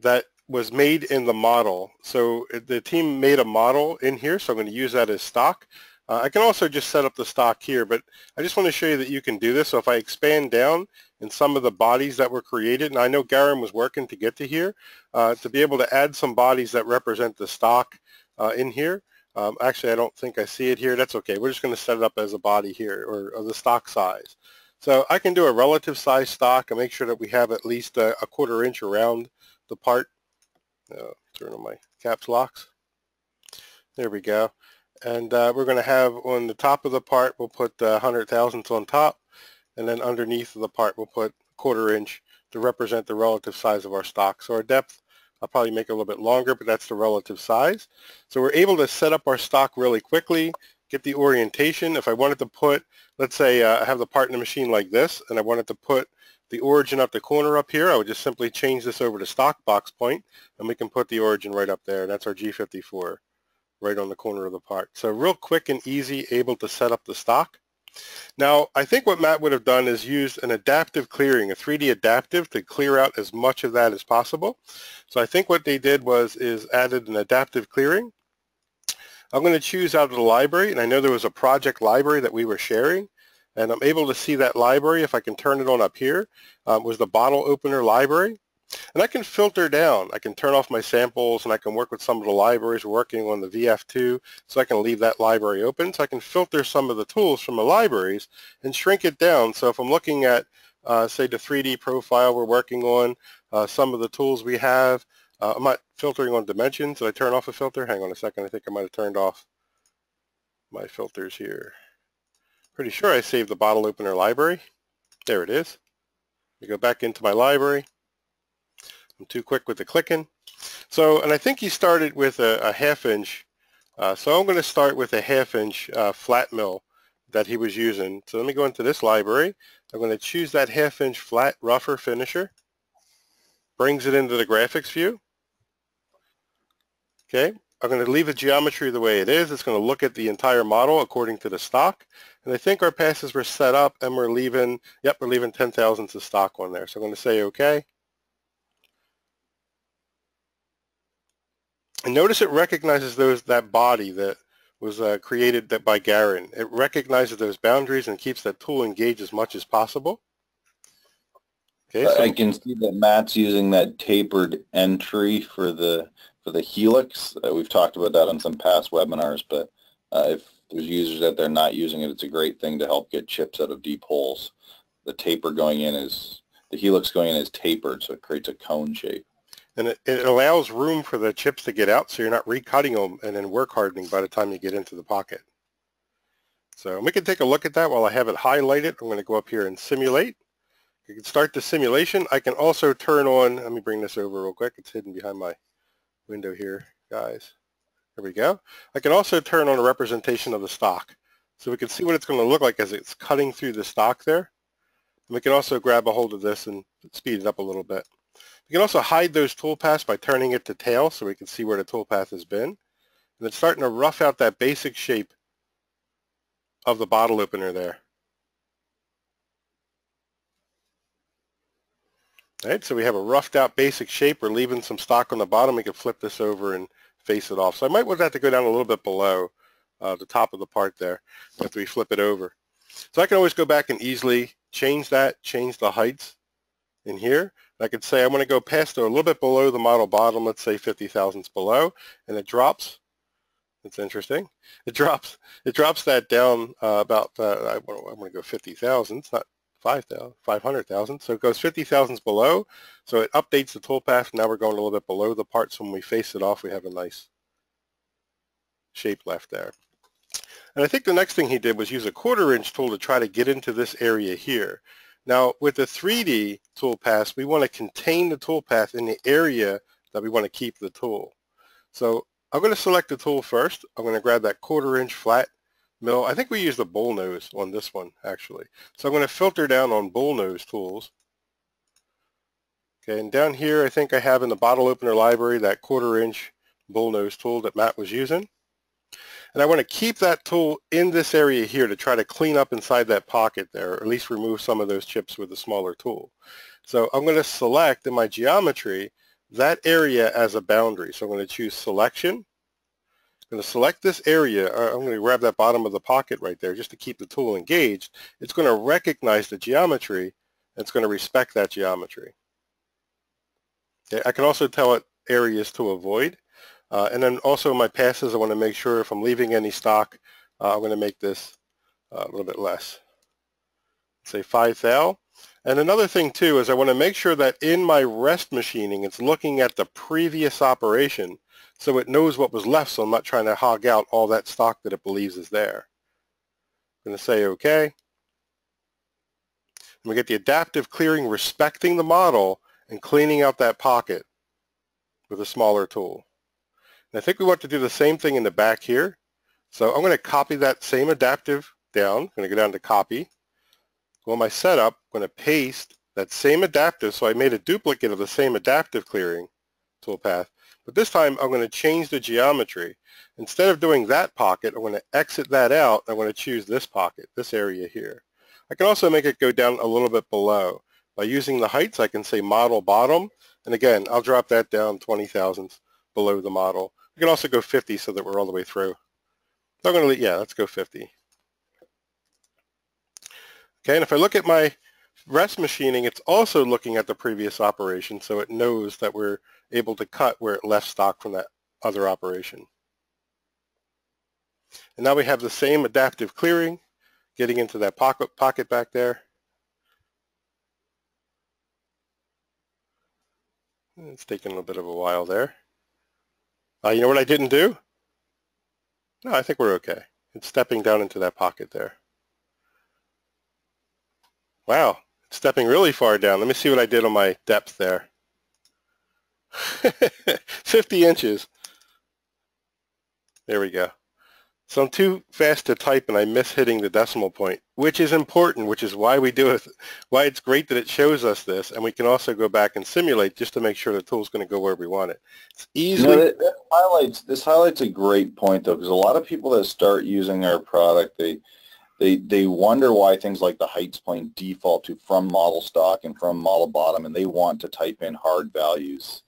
that was made in the model. So the team made a model in here, so I'm going to use that as stock. Uh, I can also just set up the stock here, but I just want to show you that you can do this. So if I expand down in some of the bodies that were created, and I know Garin was working to get to here, uh, to be able to add some bodies that represent the stock uh, in here. Um, actually, I don't think I see it here. That's okay. We're just going to set it up as a body here, or, or the stock size. So I can do a relative size stock and make sure that we have at least a, a quarter inch around the part. Uh, turn on my caps locks. There we go. And uh, we're going to have on the top of the part, we'll put uh, hundred thousandths on top. And then underneath of the part, we'll put quarter inch to represent the relative size of our stock. So our depth, I'll probably make it a little bit longer, but that's the relative size. So we're able to set up our stock really quickly, get the orientation. If I wanted to put, let's say uh, I have the part in the machine like this, and I wanted to put the origin up the corner up here, I would just simply change this over to stock box point, and we can put the origin right up there. That's our G54, right on the corner of the part. So real quick and easy, able to set up the stock. Now, I think what Matt would have done is used an adaptive clearing, a 3D adaptive to clear out as much of that as possible. So I think what they did was is added an adaptive clearing. I'm going to choose out of the library, and I know there was a project library that we were sharing and I'm able to see that library if I can turn it on up here um, was the bottle opener library and I can filter down. I can turn off my samples and I can work with some of the libraries working on the VF2 so I can leave that library open. So I can filter some of the tools from the libraries and shrink it down. So if I'm looking at uh, say the 3D profile we're working on uh, some of the tools we have uh, I'm not filtering on dimensions. Did I turn off a filter? Hang on a second. I think I might have turned off my filters here. Pretty sure I saved the bottle opener library. There it is. I go back into my library. I'm too quick with the clicking. So, and I think he started with a, a half inch. Uh, so I'm going to start with a half inch uh, flat mill that he was using. So let me go into this library. I'm going to choose that half inch flat rougher finisher. Brings it into the graphics view. Okay, I'm going to leave the geometry the way it is. It's going to look at the entire model according to the stock. And I think our passes were set up and we're leaving, yep, we're leaving 10 thousandths of stock on there. So I'm going to say OK. And notice it recognizes those that body that was uh, created that by Garin. It recognizes those boundaries and keeps that tool engaged as much as possible. Okay, so I can see that Matt's using that tapered entry for the for the Helix. Uh, we've talked about that on some past webinars, but uh, if there's users out there not using it, it's a great thing to help get chips out of deep holes. The taper going in is, the Helix going in is tapered, so it creates a cone shape. And it, it allows room for the chips to get out so you're not recutting them and then work hardening by the time you get into the pocket. So we can take a look at that while I have it highlighted. I'm going to go up here and simulate. You can start the simulation. I can also turn on, let me bring this over real quick. It's hidden behind my window here, guys. There we go. I can also turn on a representation of the stock. So we can see what it's going to look like as it's cutting through the stock there. And we can also grab a hold of this and speed it up a little bit. We can also hide those toolpaths by turning it to tail so we can see where the toolpath has been. And it's starting to rough out that basic shape of the bottle opener there. Right, so we have a roughed out basic shape. We're leaving some stock on the bottom. We can flip this over and face it off. So I might want that to go down a little bit below uh, the top of the part there after we flip it over. So I can always go back and easily change that, change the heights in here. I could say I want to go past or a little bit below the model bottom, let's say 50 thousandths below, and it drops It's interesting. It drops it drops that down uh, about uh, I, want to go 50,000. It's not 5,000, 500,000. So it goes 50,000 below. So it updates the toolpath. Now we're going a little bit below the parts. When we face it off, we have a nice shape left there. And I think the next thing he did was use a quarter inch tool to try to get into this area here. Now with the 3D toolpath, we want to contain the toolpath in the area that we want to keep the tool. So I'm going to select the tool first. I'm going to grab that quarter inch flat mill. I think we use the bull nose on this one actually. So I'm going to filter down on bull nose tools. Okay, and down here I think I have in the bottle opener library that quarter inch bull nose tool that Matt was using. And I want to keep that tool in this area here to try to clean up inside that pocket there, or at least remove some of those chips with a smaller tool. So I'm going to select in my geometry that area as a boundary. So I'm going to choose selection. I'm going to select this area. Uh, I'm going to grab that bottom of the pocket right there just to keep the tool engaged. It's going to recognize the geometry. And it's going to respect that geometry. Okay, I can also tell it areas to avoid. Uh, and then also my passes, I want to make sure if I'm leaving any stock, uh, I'm going to make this uh, a little bit less. Say 5 thou. And another thing too is I want to make sure that in my rest machining, it's looking at the previous operation so it knows what was left so I'm not trying to hog out all that stock that it believes is there. I'm going to say OK. And we get the adaptive clearing respecting the model and cleaning out that pocket with a smaller tool. And I think we want to do the same thing in the back here. So I'm going to copy that same adaptive down. I'm going to go down to copy. Go on my setup. I'm going to paste that same adaptive. So I made a duplicate of the same adaptive clearing toolpath. But this time I'm going to change the geometry. Instead of doing that pocket, I'm going to exit that out. I'm going to choose this pocket, this area here. I can also make it go down a little bit below. By using the heights, I can say model bottom. And again, I'll drop that down 20 thousandths below the model. We can also go 50 so that we're all the way through. So I'm going to leave, yeah, let's go 50. Okay, and if I look at my rest machining, it's also looking at the previous operation, so it knows that we're able to cut where it left stock from that other operation. And now we have the same adaptive clearing, getting into that pocket, pocket back there. It's taking a little bit of a while there. Uh, you know what I didn't do? No, I think we're okay. It's stepping down into that pocket there. Wow, it's stepping really far down. Let me see what I did on my depth there. 50 inches. There we go. So I'm too fast to type and I miss hitting the decimal point, which is important, which is why we do it, why it's great that it shows us this, and we can also go back and simulate just to make sure the tool's going to go where we want it. It's easy. You know, highlights, this highlights a great point, though, because a lot of people that start using our product, they, they, they wonder why things like the heights plane default to from model stock and from model bottom, and they want to type in hard values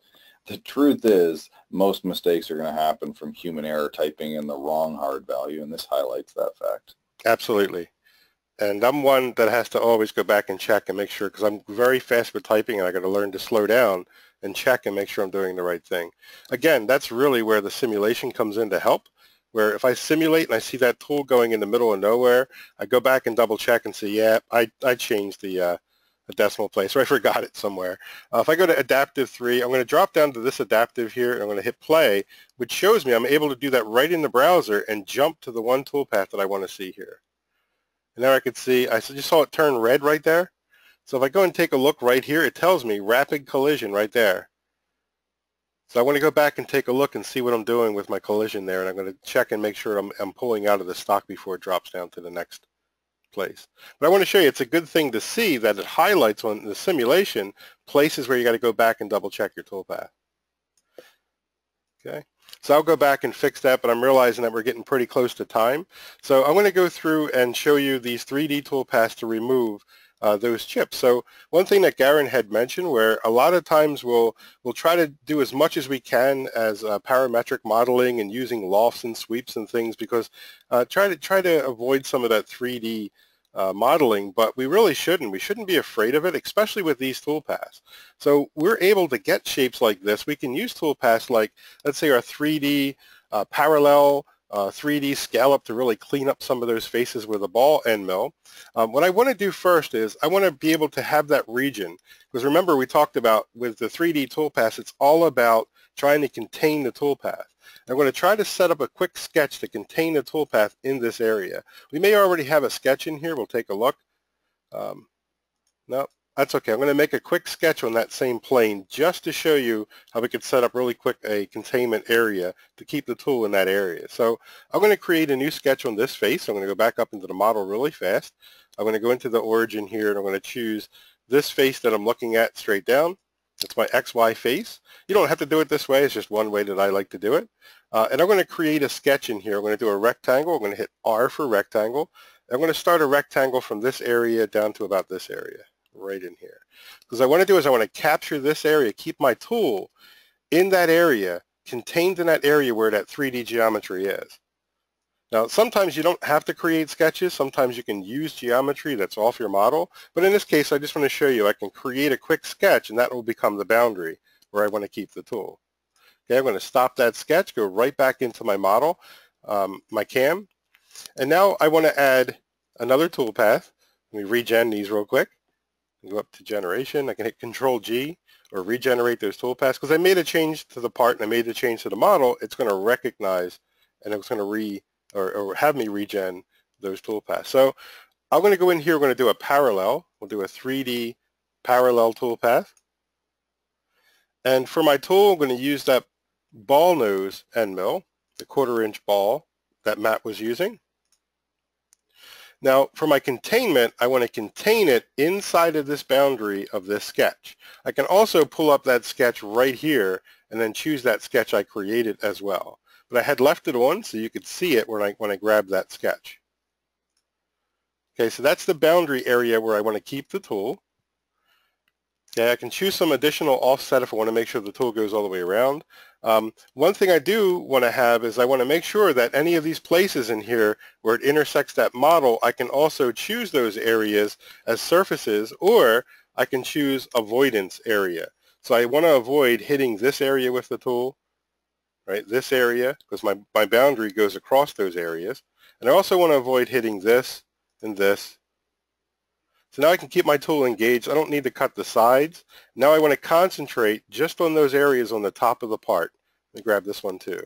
the truth is most mistakes are going to happen from human error typing in the wrong hard value, and this highlights that fact. Absolutely. And I'm one that has to always go back and check and make sure, because I'm very fast with typing and I got to learn to slow down and check and make sure I'm doing the right thing. Again, that's really where the simulation comes in to help, where if I simulate and I see that tool going in the middle of nowhere, I go back and double check and say, yeah, I, I changed the, uh, a decimal place, or I forgot it somewhere. Uh, if I go to adaptive 3, I'm going to drop down to this adaptive here, and I'm going to hit play, which shows me I'm able to do that right in the browser and jump to the one toolpath that I want to see here. And there I can see, I just saw it turn red right there. So if I go and take a look right here, it tells me rapid collision right there. So I want to go back and take a look and see what I'm doing with my collision there, and I'm going to check and make sure I'm, I'm pulling out of the stock before it drops down to the next place. But I want to show you it's a good thing to see that it highlights on the simulation places where you got to go back and double check your toolpath. Okay, so I'll go back and fix that, but I'm realizing that we're getting pretty close to time. So I'm going to go through and show you these 3D toolpaths to remove uh, those chips. So one thing that Garin had mentioned where a lot of times we'll, we'll try to do as much as we can as uh, parametric modeling and using lofts and sweeps and things because uh, try to try to avoid some of that 3D uh, modeling, but we really shouldn't. We shouldn't be afraid of it, especially with these toolpaths. So we're able to get shapes like this. We can use toolpaths like, let's say our 3D uh, parallel uh, 3D scallop to really clean up some of those faces with a ball end mill. Um, what I want to do first is I want to be able to have that region because remember we talked about with the 3D toolpath it's all about trying to contain the toolpath. I'm going to try to set up a quick sketch to contain the toolpath in this area. We may already have a sketch in here. We'll take a look. Um, no, that's okay. I'm going to make a quick sketch on that same plane just to show you how we could set up really quick a containment area to keep the tool in that area. So I'm going to create a new sketch on this face. I'm going to go back up into the model really fast. I'm going to go into the origin here and I'm going to choose this face that I'm looking at straight down. It's my XY face. You don't have to do it this way. It's just one way that I like to do it. Uh, and I'm going to create a sketch in here. I'm going to do a rectangle. I'm going to hit R for rectangle. I'm going to start a rectangle from this area down to about this area right in here. Because I want to do is I want to capture this area, keep my tool in that area, contained in that area where that 3D geometry is. Now, sometimes you don't have to create sketches. Sometimes you can use geometry that's off your model. But in this case, I just want to show you I can create a quick sketch, and that will become the boundary where I want to keep the tool. Okay, I'm going to stop that sketch, go right back into my model, um, my cam. And now I want to add another toolpath. Let me regen these real quick go up to generation. I can hit Control G or regenerate those toolpaths because I made a change to the part and I made the change to the model. It's going to recognize and it's going to re or, or have me regen those toolpaths. So I'm going to go in here. We're going to do a parallel. We'll do a 3D parallel toolpath. And for my tool, I'm going to use that ball nose end mill, the quarter inch ball that Matt was using. Now, for my containment, I want to contain it inside of this boundary of this sketch. I can also pull up that sketch right here and then choose that sketch I created as well. But I had left it on so you could see it when I, when I grabbed that sketch. Okay, so that's the boundary area where I want to keep the tool. Okay, I can choose some additional offset if I want to make sure the tool goes all the way around. Um, one thing I do want to have is I want to make sure that any of these places in here where it intersects that model, I can also choose those areas as surfaces or I can choose avoidance area. So I want to avoid hitting this area with the tool, right, this area, because my, my boundary goes across those areas. And I also want to avoid hitting this and this so now I can keep my tool engaged. I don't need to cut the sides. Now I want to concentrate just on those areas on the top of the part. Let me grab this one too.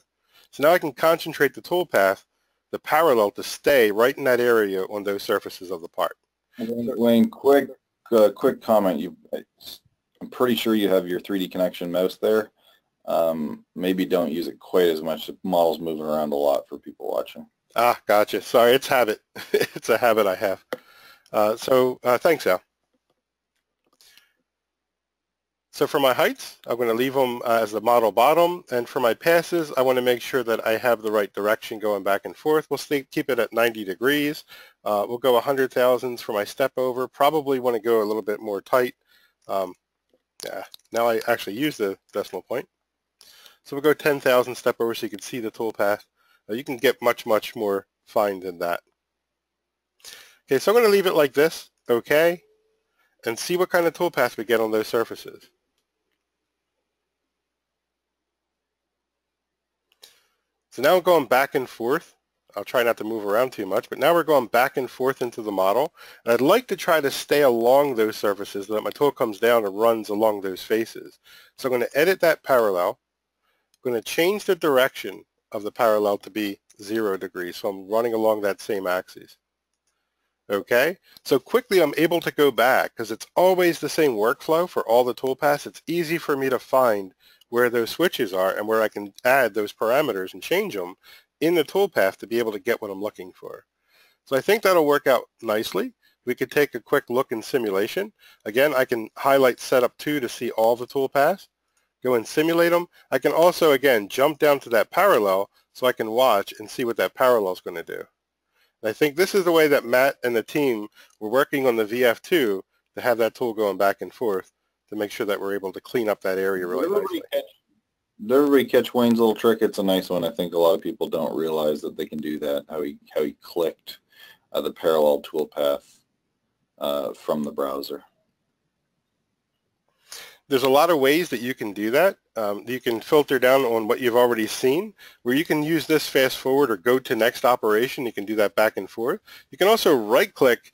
So now I can concentrate the tool path, the parallel to stay right in that area on those surfaces of the part. Wayne, quick, uh, quick comment. You, I'm pretty sure you have your 3Dconnexion mouse there. Um, maybe don't use it quite as much. The model's moving around a lot for people watching. Ah, gotcha. Sorry, it's habit. it's a habit I have. Uh, so uh, thanks, Al. So for my heights, I'm going to leave them uh, as the model bottom. And for my passes, I want to make sure that I have the right direction going back and forth. We'll stay, keep it at 90 degrees. Uh, we'll go 100 thousandths for my step over. Probably want to go a little bit more tight. Um, yeah, now I actually use the decimal point. So we'll go 10,000 step over so you can see the toolpath. Uh, you can get much, much more fine than that. Okay, so I'm going to leave it like this, okay, and see what kind of toolpath we get on those surfaces. So now I'm going back and forth. I'll try not to move around too much, but now we're going back and forth into the model. And I'd like to try to stay along those surfaces so that my tool comes down and runs along those faces. So I'm going to edit that parallel. I'm going to change the direction of the parallel to be zero degrees. So I'm running along that same axis. Okay, so quickly I'm able to go back because it's always the same workflow for all the toolpaths. It's easy for me to find where those switches are and where I can add those parameters and change them in the toolpath to be able to get what I'm looking for. So I think that'll work out nicely. We could take a quick look in simulation. Again, I can highlight setup 2 to see all the toolpaths. Go and simulate them. I can also, again, jump down to that parallel so I can watch and see what that parallel is going to do. I think this is the way that Matt and the team were working on the VF2 to have that tool going back and forth to make sure that we're able to clean up that area really nicely. Catch, did everybody catch Wayne's little trick? It's a nice one. I think a lot of people don't realize that they can do that, how he, how he clicked uh, the parallel toolpath uh, from the browser. There's a lot of ways that you can do that. Um, you can filter down on what you've already seen, where you can use this fast forward or go to next operation. You can do that back and forth. You can also right-click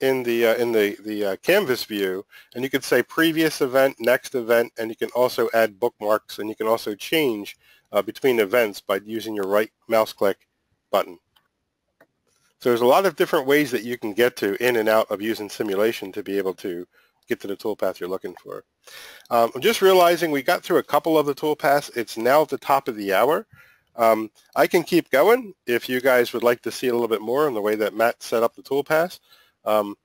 in the uh, in the the uh, canvas view, and you can say previous event, next event, and you can also add bookmarks, and you can also change uh, between events by using your right mouse click button. So there's a lot of different ways that you can get to in and out of using simulation to be able to get to the toolpath you're looking for. Um, I'm just realizing we got through a couple of the toolpaths. It's now at the top of the hour. Um, I can keep going if you guys would like to see a little bit more on the way that Matt set up the toolpath. Um,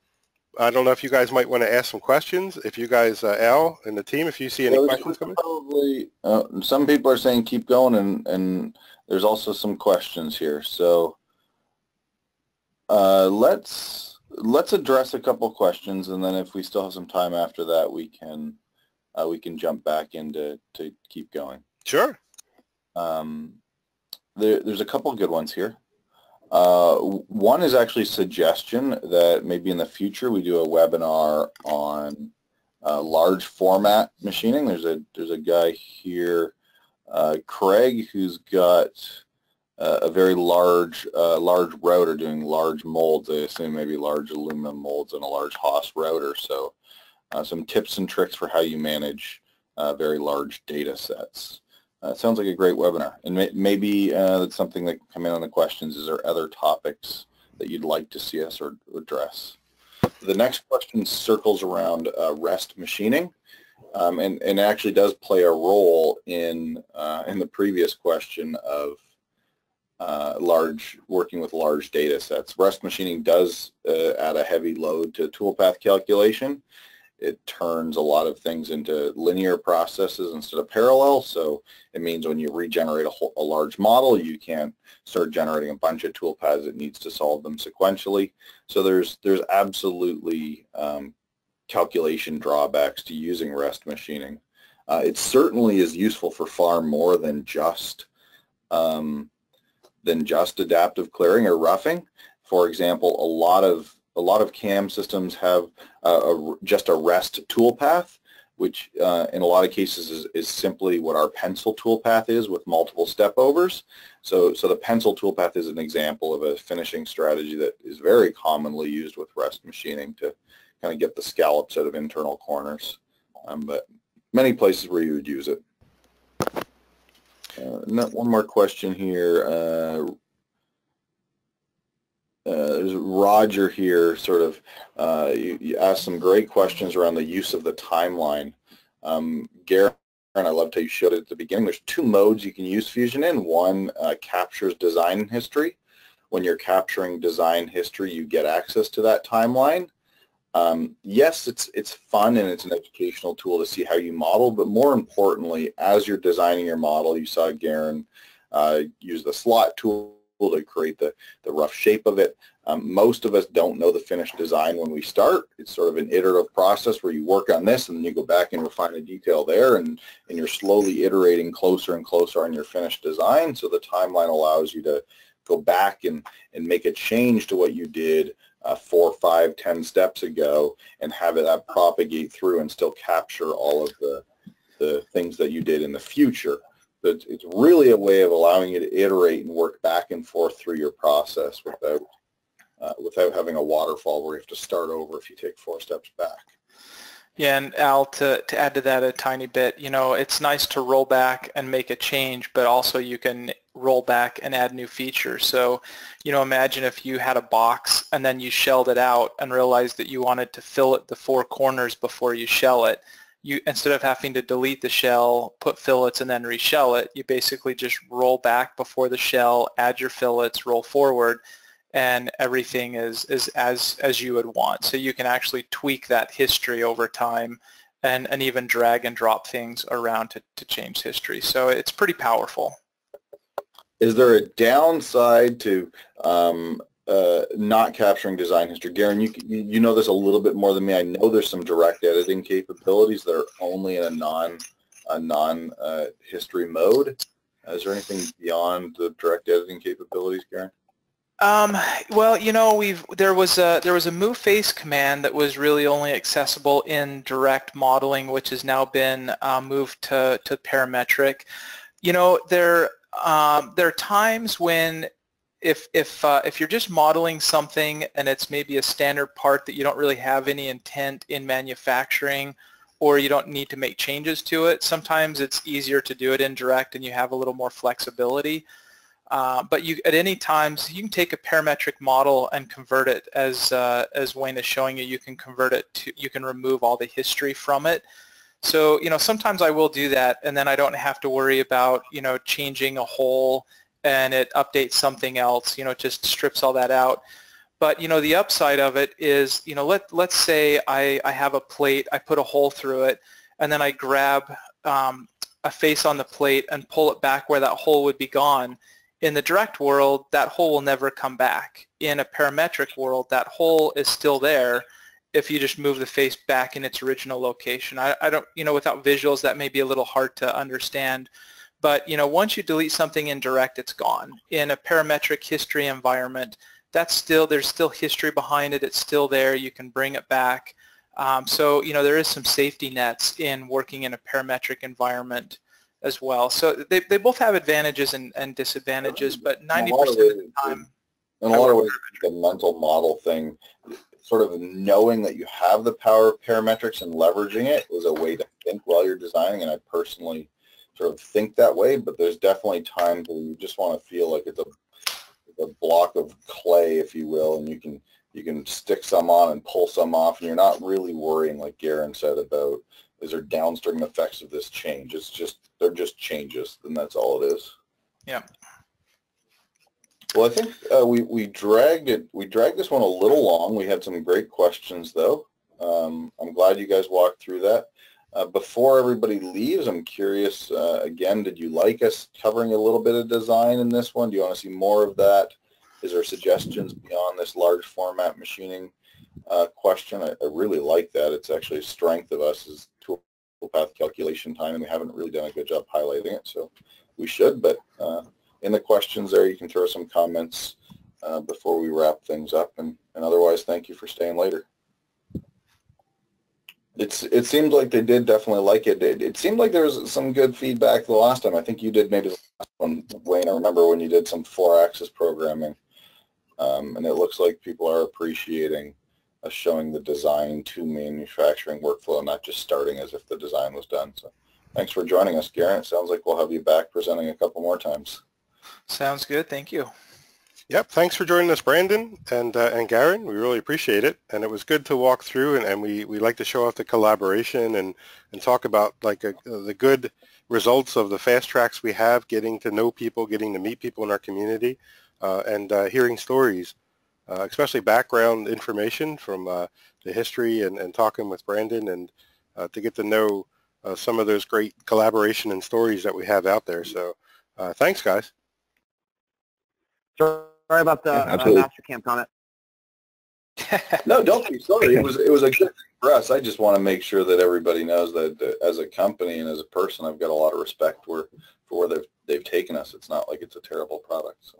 I don't know if you guys might want to ask some questions. If you guys, uh, Al and the team, if you see any Those questions coming. Probably, uh, some people are saying keep going, and, and there's also some questions here. So uh, let's let's address a couple questions, and then if we still have some time after that, we can uh, we can jump back into to keep going. Sure. Um, there, there's a couple good ones here. Uh, one is actually suggestion that maybe in the future we do a webinar on uh, large format machining. There's a there's a guy here, uh, Craig, who's got a very large uh, large router doing large molds. I assume maybe large aluminum molds and a large Haas router. So uh, some tips and tricks for how you manage uh, very large data sets. Uh, sounds like a great webinar. And may maybe uh, that's something that can come in on the questions. Is there other topics that you'd like to see us or, address? The next question circles around uh, REST machining. Um, and, and actually does play a role in, uh, in the previous question of uh, large working with large data sets. REST machining does uh, add a heavy load to toolpath calculation it turns a lot of things into linear processes instead of parallel. So it means when you regenerate a, whole, a large model, you can't start generating a bunch of toolpaths. It needs to solve them sequentially. So there's there's absolutely um, calculation drawbacks to using REST machining. Uh, it certainly is useful for far more than just um, than just adaptive clearing or roughing. For example, a lot of a lot of CAM systems have a, just a REST toolpath, which uh, in a lot of cases is, is, simply what our pencil toolpath is with multiple step overs. So, so the pencil toolpath is an example of a finishing strategy that is very commonly used with REST machining to kind of get the scallops out of internal corners. Um, but many places where you would use it. Uh, one more question here. Uh, uh, Roger here sort of, uh, you, you, asked some great questions around the use of the timeline. Um, Garin, I loved how you showed it at the beginning. There's two modes you can use Fusion in. One uh, captures design history. When you're capturing design history, you get access to that timeline. Um, yes, it's it's fun and it's an educational tool to see how you model, but more importantly, as you're designing your model, you saw Garin uh, use the slot tool to create the, the rough shape of it. Um, most of us don't know the finished design when we start. It's sort of an iterative process where you work on this and then you go back and refine the detail there and, and you're slowly iterating closer and closer on your finished design. So the timeline allows you to go back and, and make a change to what you did uh, four, five, ten steps ago and have it uh, propagate through and still capture all of the, the things that you did in the future. But it's really a way of allowing you to iterate and work back and forth through your process without uh, without having a waterfall where you have to start over if you take four steps back. Yeah, and Al, to, to add to that a tiny bit, you know, it's nice to roll back and make a change, but also you can roll back and add new features. So, you know, imagine if you had a box and then you shelled it out and realized that you wanted to fill it the four corners before you shell it you instead of having to delete the shell, put fillets, and then reshell it, you basically just roll back before the shell, add your fillets, roll forward, and everything is, is as, as you would want. So you can actually tweak that history over time and, and even drag and drop things around to, to change history. So it's pretty powerful. Is there a downside to um, uh, not capturing design history. Garin, you, you know this a little bit more than me. I know there's some direct editing capabilities that are only in a non a non uh, history mode. is there anything beyond the direct editing capabilities, Garin? Um, well, you know, we've there was a there was a move face command that was really only accessible in direct modeling, which has now been uh, moved to to parametric. You know, there um, there are times when if if uh, if you're just modeling something and it's maybe a standard part that you don't really have any intent in manufacturing or you don't need to make changes to it, sometimes it's easier to do it in direct and you have a little more flexibility. Uh, but you, at any times, you can take a parametric model and convert it as, uh, as Wayne is showing you. You can convert it to, you can remove all the history from it. So, you know, sometimes I will do that and then I don't have to worry about, you know, changing a hole and it updates something else, you know, it just strips all that out. But, you know, the upside of it is, you know, let, let's say I, I have a plate, I put a hole through it, and then I grab um, a face on the plate and pull it back where that hole would be gone in the direct world, that hole will never come back. In a parametric world, that hole is still there if you just move the face back in its original location. I, I don't, you know, without visuals, that may be a little hard to understand. But, you know, once you delete something in direct, it's gone. In a parametric history environment, that's still, there's still history behind it. It's still there. You can bring it back. Um, so, you know, there is some safety nets in working in a parametric environment as well. So they, they both have advantages and, and disadvantages, but 90% of the time. In a lot of ways, the mental model thing, sort of knowing that you have the power of parametrics and leveraging it is a way to think while you're designing, and I personally sort of think that way, but there's definitely times where you just want to feel like it's a, a block of clay, if you will, and you can you can stick some on and pull some off, and you're not really worrying, like Garin said, about is there downstream effects of this change. It's just they're just changes, and that's all it is. Yeah. Well, I think uh, we we dragged it. We dragged this one a little long. We had some great questions, though. Um, I'm glad you guys walked through that. Uh, before everybody leaves, I'm curious. Uh, again, did you like us covering a little bit of design in this one? Do you want to see more of that? Is there suggestions beyond this large format machining uh, question? I, I, really like that. It's actually a strength of us is path calculation time, and we haven't really done a good job highlighting it, so we should. But uh, in the questions there, you can throw some comments uh, before we wrap things up, and, and otherwise, thank you for staying later. It's it seemed like they did definitely like it. it. It seemed like there was some good feedback the last time. I think you did maybe the last one, Wayne. I remember when you did some four-axis programming, um, and it looks like people are appreciating showing the design to manufacturing workflow, not just starting as if the design was done. So thanks for joining us, Garin. It sounds like we'll have you back presenting a couple more times. Sounds good. Thank you. Yep. Thanks for joining us, Brandyn and uh, and Garin. We really appreciate it, and it was good to walk through. And, and we, we like to show off the collaboration and and talk about like a, uh, the good results of the fast tracks we have, getting to know people, getting to meet people in our community, uh, and uh, hearing stories uh, especially background information from uh, the history and, and talking with Brandyn and to get to know some of those great collaboration and stories that we have out there. So thanks, guys. Sorry about the yeah, Mastercam comment. no, don't be sorry. It was it was a good thing for us. I just want to make sure that everybody knows that, that as a company and as a person, I've got a lot of respect for for where they've they've taken us. It's not like it's a terrible product. So.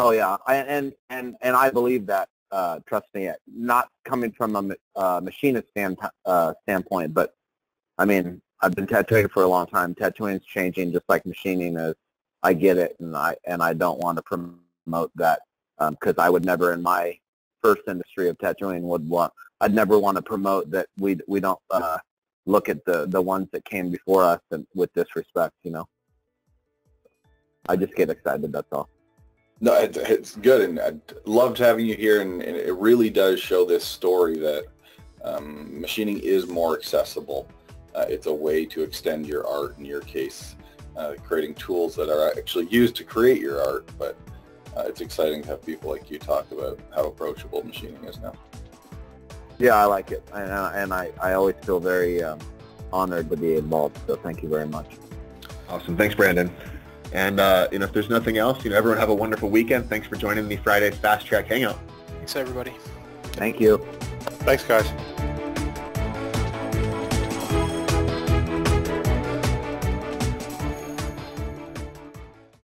Oh yeah, I, and and and I believe that. Uh, trust me, not coming from a uh, machinist stand, uh, standpoint, but I mean, I've been tattooing for a long time. Tattooing is changing just like machining is. I get it, and I and I don't want to promote that because um, I would never, in my first industry of tattooing, would want. I'd never want to promote that we we don't uh, look at the the ones that came before us and with disrespect. You know, I just get excited. That's all. No, it, it's good, and I loved having you here, and, and, it really does show this story that um, machining is more accessible. Uh, it's a way to extend your art, in your case, uh, creating tools that are actually used to create your art, but uh, it's exciting to have people like you talk about how approachable machining is now. Yeah, I like it, and, and I, I always feel very um, honored to be involved, so thank you very much. Awesome. Thanks, Brandyn. And uh, you know, if there's nothing else, you know, everyone have a wonderful weekend. Thanks for joining the Friday Fast Track Hangout. Thanks, everybody. Thank you. Thanks, guys.